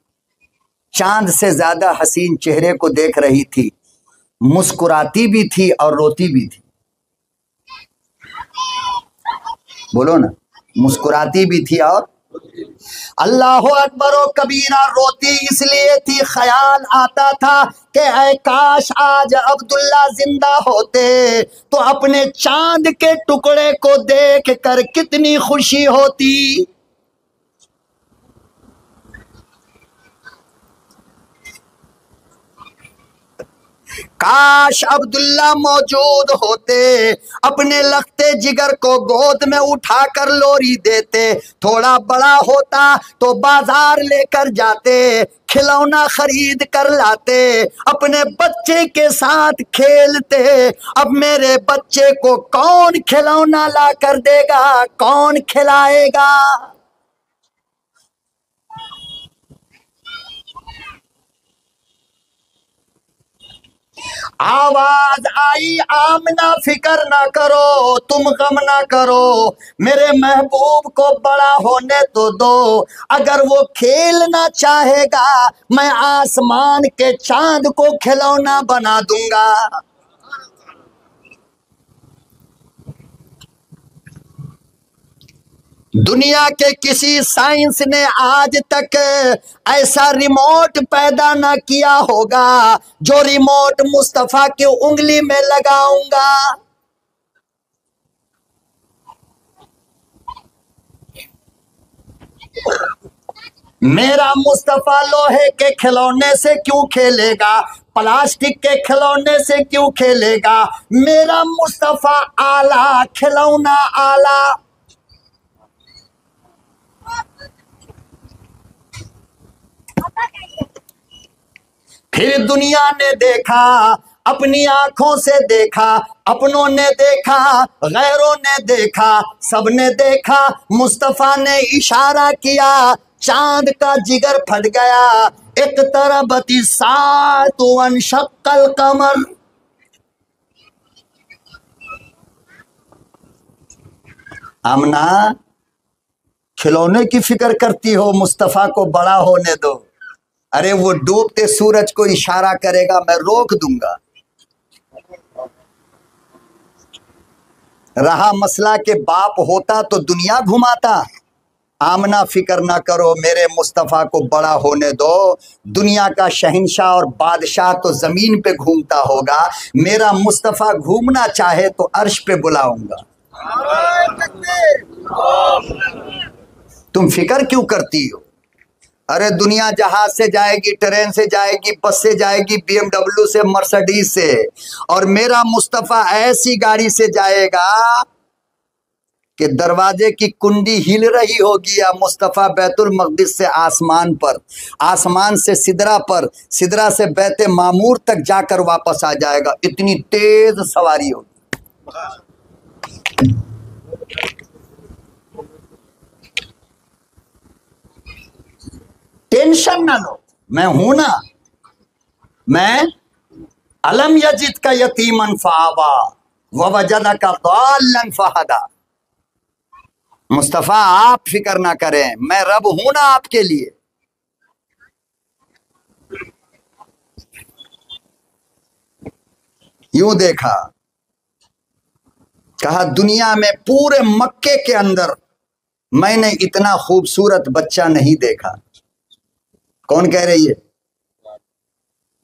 चाँद से ज़्यादा हसीन चेहरे को देख रही थी। मुस्कुराती भी थी और रोती भी थी। बोलो ना, मुस्कुराती भी थी और अल्लाह अकबर कबीरा, रोती इसलिए थी, ख्याल आता था कि ऐ काश आज अब्दुल्ला ज़िंदा होते तो अपने चाँद के टुकड़े को देख कर कितनी खुशी होती। काश अब्दुल्ला मौजूद होते, अपने लगते जिगर को गोद में उठाकर लोरी देते। थोड़ा बड़ा होता तो बाज़ार लेकर जाते, खिलौना खरीद कर लाते। अपने बच्चे के साथ खेलते, अब मेरे बच्चे को कौन खिलौना ला कर देगा, कौन खिलाएगा? आवाज़ आई आमना फिकर ना करो, तुम गम ना करो। मेरे महबूब को बड़ा होने तो दो, अगर वो खेलना चाहेगा, मैं आसमान के चाँद को खिलौना बना दूँगा। दुनिया के किसी साइंस ने आज तक ऐसा रिमोट पैदा ना किया होगा, जो रिमोट मुस्तफ़ा की उंगली में लगाऊँगा। मेरा मुस्तफ़ा लोहे के खिलौने से क्यों खेलेगा? प्लास्टिक के खिलौने से क्यों खेलेगा? मेरा मुस्तफ़ा आला, खिलौना आला। फिर दुनिया ने देखा, अपनी आँखों से देखा, अपनों ने देखा, गैरों ने देखा, सबने देखा, मुस्तफ़ा ने इशारा किया, चाँद का जिगर फट गया, एक तरबती सातुअन शक्कल कमर। आमना, खिलौने की फ़िक्र करती हो मुस्तफ़ा को बड़ा होने दो। अरे वो डूबते सूरज को इशारा करेगा मैं रोक दूँगा। रहा मसला के बाप होता तो दुनिया घुमाता। आमना फ़िक्र ना करो मेरे मुस्तफ़ा को बड़ा होने दो। दुनिया का शहनशाह और बादशाह तो ज़मीन पे घूमता होगा। मेरा मुस्तफ़ा घूमना चाहे तो अर्श पे बुलाऊँगा। तुम फ़िक्र क्यों करती हो? अरे दुनिया जहाज़ से जाएगी, ट्रेन से जाएगी, बस से जाएगी, बीएमडब्ल्यू से, मर्सिडीज से। और मेरा मुस्तफ़ा ऐसी गाड़ी से जाएगा कि दरवाजे की कुंडी हिल रही होगी या मुस्तफ़ा बैतुल मकदस से आसमान पर, आसमान से सिदरा पर, सिदरा से बैत मामूर तक जाकर वापस आ जाएगा। इतनी तेज सवारी होगी। टेंशन ना लो। मैं हूँ ना। मैं अलम यजिद का यतीमन फावा वजदा का दालन फहदा। मुस्तफ़ा, आप फ़िक्र ना करें, मैं रब हूँ ना आपके लिए। यूँ देखा, कहा, दुनिया में पूरे मक्के के अंदर मैंने इतना खूबसूरत बच्चा नहीं देखा। कौन कह रही है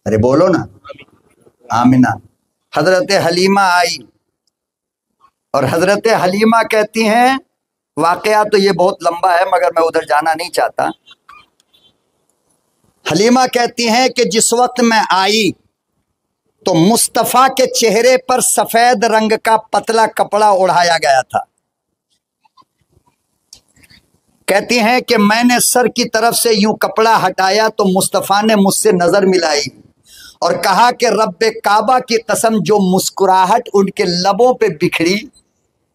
अरे बोलो ना। आमिना। हज़रत हलीमा आई। और हज़रत हलीमा कहती हैं, वाकया तो ये बहुत लंबा है, मगर मैं उधर जाना नहीं चाहता। हलीमा कहती हैं कि जिस वक्त मैं आई तो मुस्तफ़ा के चेहरे पर सफ़ेद रंग का पतला कपड़ा ओढ़ाया गया था। कहती हैं कि मैंने सर की तरफ़ से यूँ कपड़ा हटाया तो मुस्तफ़ा ने मुझसे नज़र मिलाई और कहा कि रब काबा की कसम जो मुस्कुराहट उनके लबों पे बिखरी,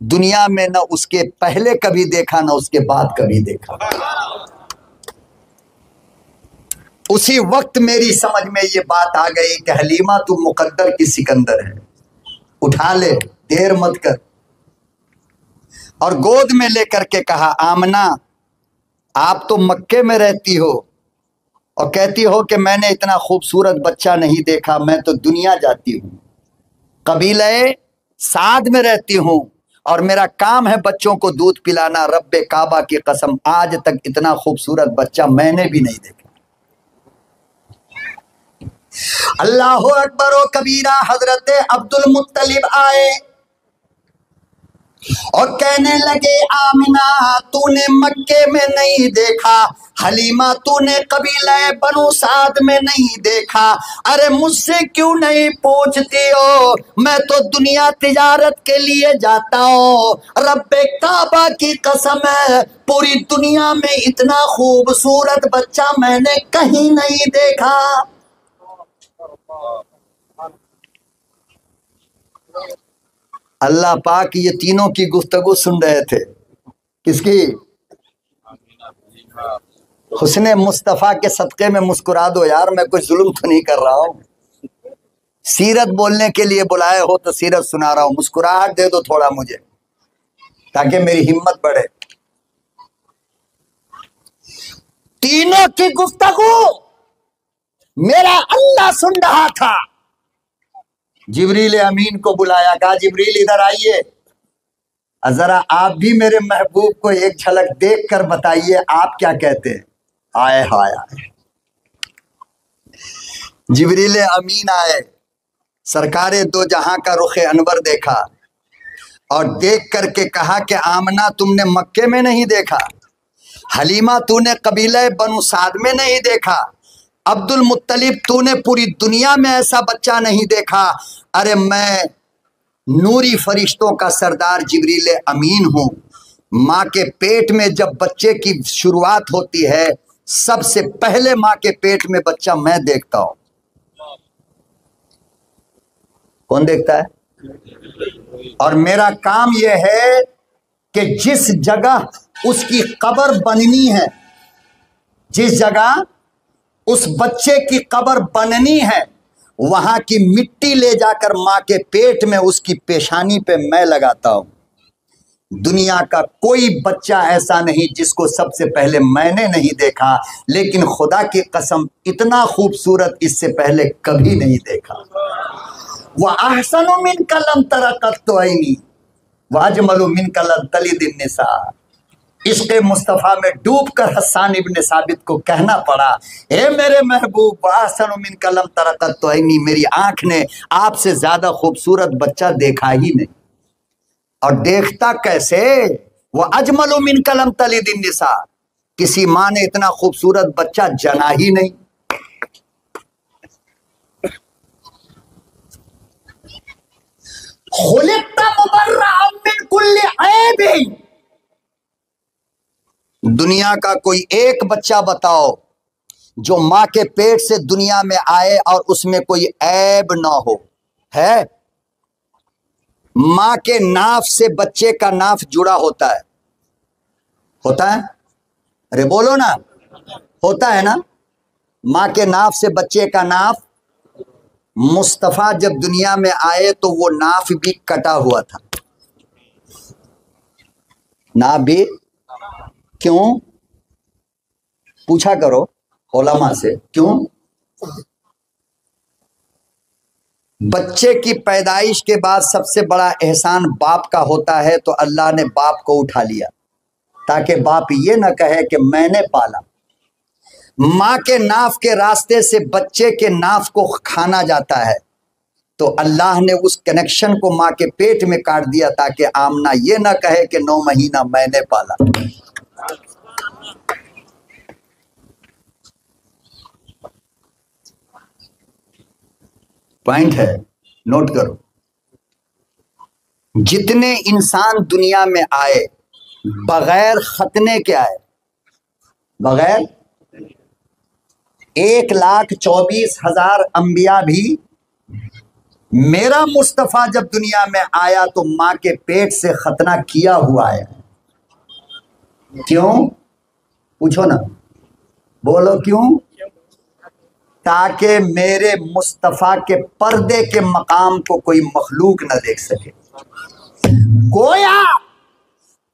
दुनिया में न उसके पहले कभी देखा, ना उसके बाद कभी देखा। उसी वक्त मेरी समझ में ये बात आ गई कि हलीमा, तू मुकद्दर की सिकंदर है। उठा ले, देर मत कर। और गोद में लेकर के कहा, आमना आप तो मक्के में रहती हो और कहती हो कि मैंने इतना खूबसूरत बच्चा नहीं देखा, मैं तो दुनिया जाती हूँ। कबीले साध में रहती हूँ और मेरा काम है बच्चों को दूध पिलाना, रब्बे काबा की कसम, आज तक इतना खूबसूरत बच्चा मैंने भी नहीं देखा। अल्लाह अकबर कबीरा, हज़रत अब्दुल मुत्तलिब आए। और कहने लगे, आमिना, तूने मक्के में नहीं देखा, हलीमा तूने कबीला बनु साद में नहीं देखा। अरे मुझसे क्यों नहीं पूछती हो? मैं तो दुनिया तिजारत के लिए जाता हूँ। रब्बे काबा की कसम है, पूरी दुनिया में इतना खूबसूरत बच्चा मैंने कहीं नहीं देखा। अल्लाह पाक ये तीनों की गुफ्तगु सुन रहे थे। किसकी? हुसने मुस्तफ़ा के सदक़े में मुस्कुरा दो, यार मैं कुछ जुल्म तो नहीं कर रहा हूँ। सीरत बोलने के लिए बुलाए हो तो सीरत सुना रहा हूँ। मुस्कुराहट दे दो थोड़ा मुझे, ताकि मेरी हिम्मत बढ़े। तीनों की गुफ्तगु। मेरा अल्लाह सुन रहा था। जिबरील अमीन को बुलाया, कहा, जिबरील, इधर आइए। जरा आप भी मेरे महबूब को एक झलक देख कर बताइए, आप क्या कहते हैं? आए, हाय, आए। जिबरील अमीन आए। सरकार दो जहाँ का रुख अनवर देखा और देख करके कहा कि, आमना तुमने मक्के में नहीं देखा, हलीमा तूने कबीले बनु साद में नहीं देखा अब्दुल मुत्तलिब, तूने पूरी दुनिया में ऐसा बच्चा नहीं देखा। अरे मैं नूरी फरिश्तों का सरदार जिबरील अमीन हूँ। माँ के पेट में जब बच्चे की शुरुआत होती है, सबसे पहले माँ के पेट में बच्चा मैं देखता हूँ। कौन देखता है? और मेरा काम यह है कि जिस जगह उसकी कबर बननी है, जिस जगह उस बच्चे की कबर बननी है। वहाँ की मिट्टी ले जाकर माँ के पेट में उसकी पेशानी पे मैं लगाता हूँ। दुनिया का कोई बच्चा ऐसा नहीं जिसको सबसे पहले मैंने नहीं देखा, लेकिन खुदा की कसम इतना खूबसूरत इससे पहले कभी नहीं देखा। वह आहसन मिन कलम तरकत तो आईनी वाजमल मिन कलम तली दिन निसा। इश्क मुस्तफ़ा में डूब कर हसान इबन साबित को कहना पड़ा, हे मेरे महबूब मिन कलम तरकत तो आईनी मेरी आँख ने आपसे ज़्यादा खूबसूरत बच्चा देखा ही नहीं। और देखता कैसे? वो अजमल मिन कलम तली दिन निसा किसी माँ ने इतना खूबसूरत बच्चा जना ही नहीं। दुनिया का कोई एक बच्चा बताओ जो माँ के पेट से दुनिया में आए और उसमें कोई ऐब ना हो। है? माँ के नाफ से बच्चे का नाफ जुड़ा होता है। होता है? अरे बोलो ना। होता है ना? माँ के नाफ से बच्चे का नाफ। मुस्तफ़ा जब दुनिया में आए तो वो नाफ भी कटा हुआ था। नाफ भी क्यों? पूछा करो ओलामा से, क्यों? बच्चे की पैदाइश के बाद सबसे बड़ा एहसान बाप का होता है तो अल्लाह ने बाप को उठा लिया। ताकि बाप ये ना कहे कि मैंने पाला। माँ के नाफ के रास्ते से बच्चे के नाफ को खाना जाता है तो अल्लाह ने उस कनेक्शन को माँ के पेट में काट दिया, ताकि आमना ये ना कहे कि नौ महीना मैंने पाला। पॉइंट है नोट करो। जितने इंसान दुनिया में आए, बगैर खतने के आए, बगैर एक लाख चौबीस हज़ार अंबिया भी, मेरा मुस्तफ़ा जब दुनिया में आया तो माँ के पेट से खतना किया हुआ है। क्यों? पूछो ना। बोलो क्यों? ताकि मेरे मुस्तफ़ा के पर्दे के मकाम को कोई मखलूक न देख सके। गोया,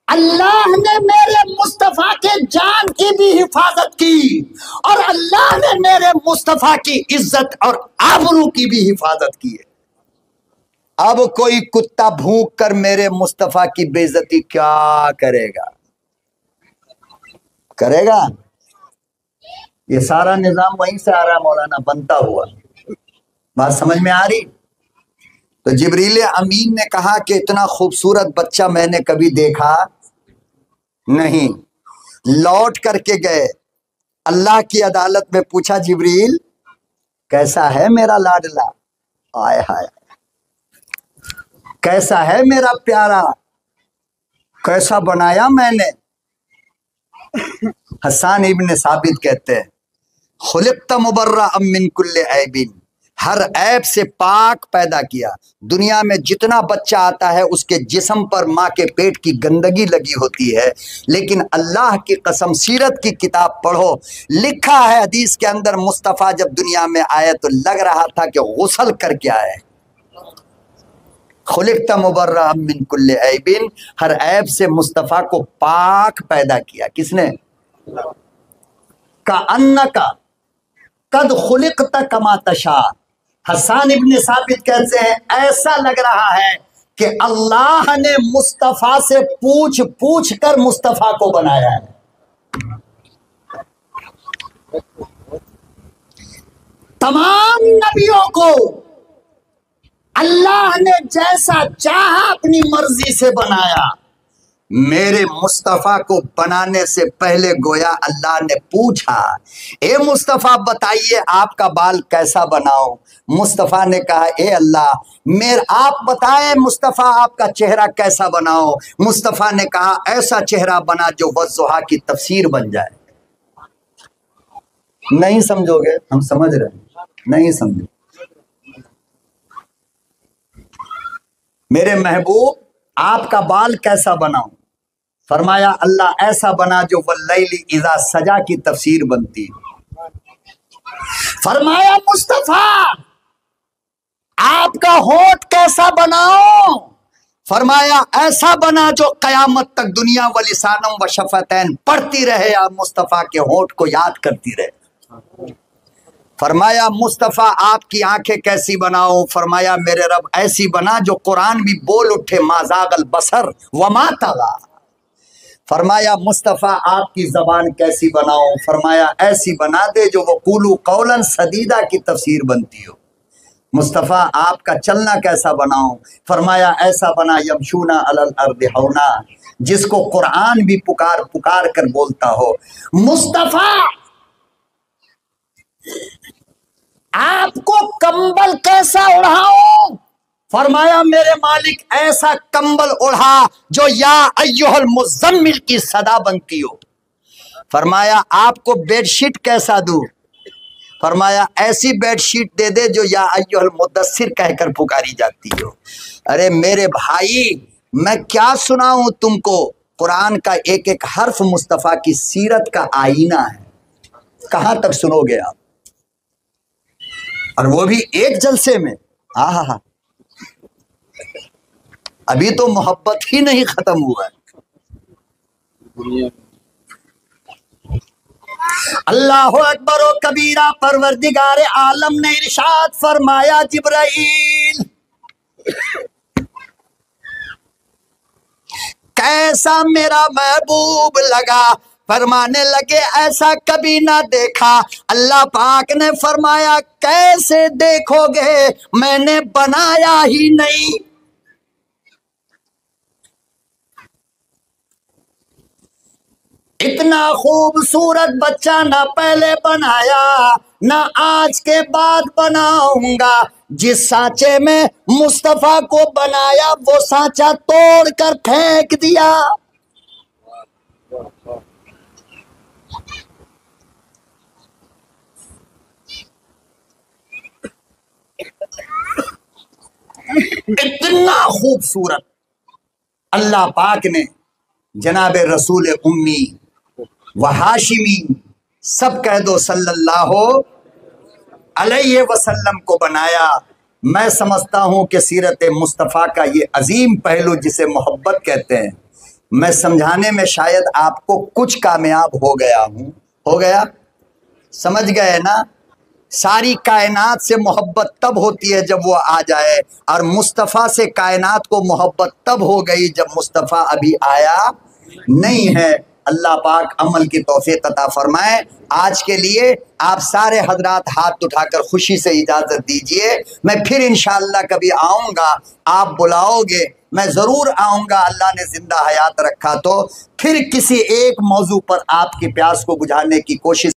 अल्लाह ने मेरे मुस्तफ़ा के जान की भी हिफाजत की और अल्लाह ने मेरे मुस्तफ़ा की इज़्ज़त और आबरू की भी हिफाजत की है। अब कोई कुत्ता भूख कर मेरे मुस्तफ़ा की बेइज्जती क्या करेगा? करेगा? ये सारा निज़ाम वहीं से आ रहा मौलाना, बनता हुआ। बात समझ में आ रही? तो जिबरील अमीन ने कहा कि इतना खूबसूरत बच्चा मैंने कभी देखा नहीं। लौट करके गए। अल्लाह की अदालत में पूछा, जिब्रील, कैसा है मेरा लाडला? आय हाय। कैसा है मेरा प्यारा? कैसा बनाया मैंने? हसान इब्न साबित कहते हैं खुलिकता मुबर्रा अमिन कुल्ले ऐबिन। हर ऐप से पाक पैदा किया। दुनिया में जितना बच्चा आता है, उसके जिस्म पर माँ के पेट की गंदगी लगी होती है। लेकिन अल्लाह की कसम, सीरत की किताब पढ़ो। लिखा है हदीस के अंदर, मुस्तफ़ा जब दुनिया में आए तो लग रहा था कि गुसल करके आए। खुलिकता मुबर्रा हर ऐब से मुस्तफ़ा को पाक पैदा किया। किसने? का अन्न का कद खुलिक तक कमा तशा। हसान इब्न साबित कहते हैं, ऐसा लग रहा है कि अल्लाह ने मुस्तफ़ा से पूछ पूछ कर मुस्तफ़ा को बनाया है। तमाम नबियों को ने जैसा चाहा अपनी मर्ज़ी से बनाया। मेरे मुस्तफ़ा को बनाने से पहले गोया अल्लाह ने पूछा, ए मुस्तफ़ा, बताइए आपका बाल कैसा बनाओ मुस्तफ़ा ने कहा, ए अल्लाह, मेरे, आप बताएँ मुस्तफ़ा, आपका चेहरा कैसा बनाओ मुस्तफ़ा ने कहा, ऐसा चेहरा बना जो वजुहा की तफसीर बन जाए। नहीं समझोगे? हम समझ रहे हैं। नहीं समझो। मेरे महबूब, आपका बाल कैसा बनाऊँ फरमाया, अल्लाह ऐसा बना जो वल्लैली इजा सजा की तफसीर बनती। फरमाया, मुस्तफ़ा, आपका होठ कैसा बनाओ? फरमाया, ऐसा बना जो कयामत तक दुनिया वलिसानम व शफतैन पढ़ती रहे या मुस्तफ़ा के होठ को याद करती रहे। फरमाया, मुस्तफ़ा, आपकी आँखें कैसी बनाओ? फरमाया, मेरे रब, ऐसी बना जो कुरान भी बोल उठे माजागल बसर, वमा तला। फरमाया, मुस्तफ़ा, आपकी ज़बान कैसी बनाओ? फरमाया, ऐसी बना दे जो वो कुलू कौलन सदीदा की तफसीर बनती हो। मुस्तफ़ा, आपका चलना कैसा बनाओ? फरमाया, ऐसा बना यमशूना अलल अर्द होना, जिसको कुरान भी पुकार पुकार कर बोलता हो। मुस्तफ़ा आपको कंबल कैसा उड़ाओ फरमाया, मेरे मालिक, ऐसा कंबल उड़ा जो या अयोहल मुजम्मिल की सदा बनती हो। फरमाया, आपको बेडशीट कैसा दू? फरमाया, ऐसी बेडशीट दे दे जो या अयोहल मुदस्सिर कहकर पुकारी जाती हो। अरे, मेरे भाई, मैं क्या सुनाऊं तुमको? कुरान का एक एक हर्फ मुस्तफ़ा की सीरत का आईना है। कहाँ तक सुनोगे आप? और वो भी एक जलसे में। हा हा हा अभी तो मोहब्बत ही नहीं खत्म हुआ है। अल्लाह अकबर कबीरा, परवरदिगार आलम ने इरशाद फरमाया, जिब्राइल। कैसा मेरा महबूब लगा फरमाने लगे, ऐसा कभी ना देखा। अल्लाह पाक ने फरमाया, कैसे देखोगे? मैंने बनाया ही नहीं। इतना खूबसूरत बच्चा ना पहले बनाया, ना आज के बाद बनाऊँगा। जिस सांचे में मुस्तफ़ा को बनाया, वो सांचा तोड़ कर फेंक दिया। इतना खूबसूरत। अल्लाह पाक ने जनाब रसूल उम्मी व हाशिमी सब कह दो सल्लल्लाहु अलैहि वसल्लम को बनाया। मैं समझता हूँ कि सीरत मुस्तफ़ा का ये अजीम पहलू जिसे मोहब्बत कहते हैं, मैं समझाने में शायद आपको कुछ कामयाब हो गया हूँ। हो गया? समझ गए ना? सारी कायनात से मोहब्बत तब होती है जब वो आ जाए और मुस्तफ़ा से कायनात को मोहब्बत तब हो गई जब मुस्तफ़ा अभी आया नहीं है। अल्लाह पाक अमल की तोफ़ी अता फरमाए। आज के लिए आप सारे हजरात हाथ उठाकर खुशी से इजाज़त दीजिए। मैं फिर इन कभी आऊँगा, आप बुलाओगे, मैं ज़रूर आऊँगा। अल्लाह ने ज़िंदा हयात रखा तो फिर किसी एक मौजू पर आपकी प्यास को बुझाने की कोशिश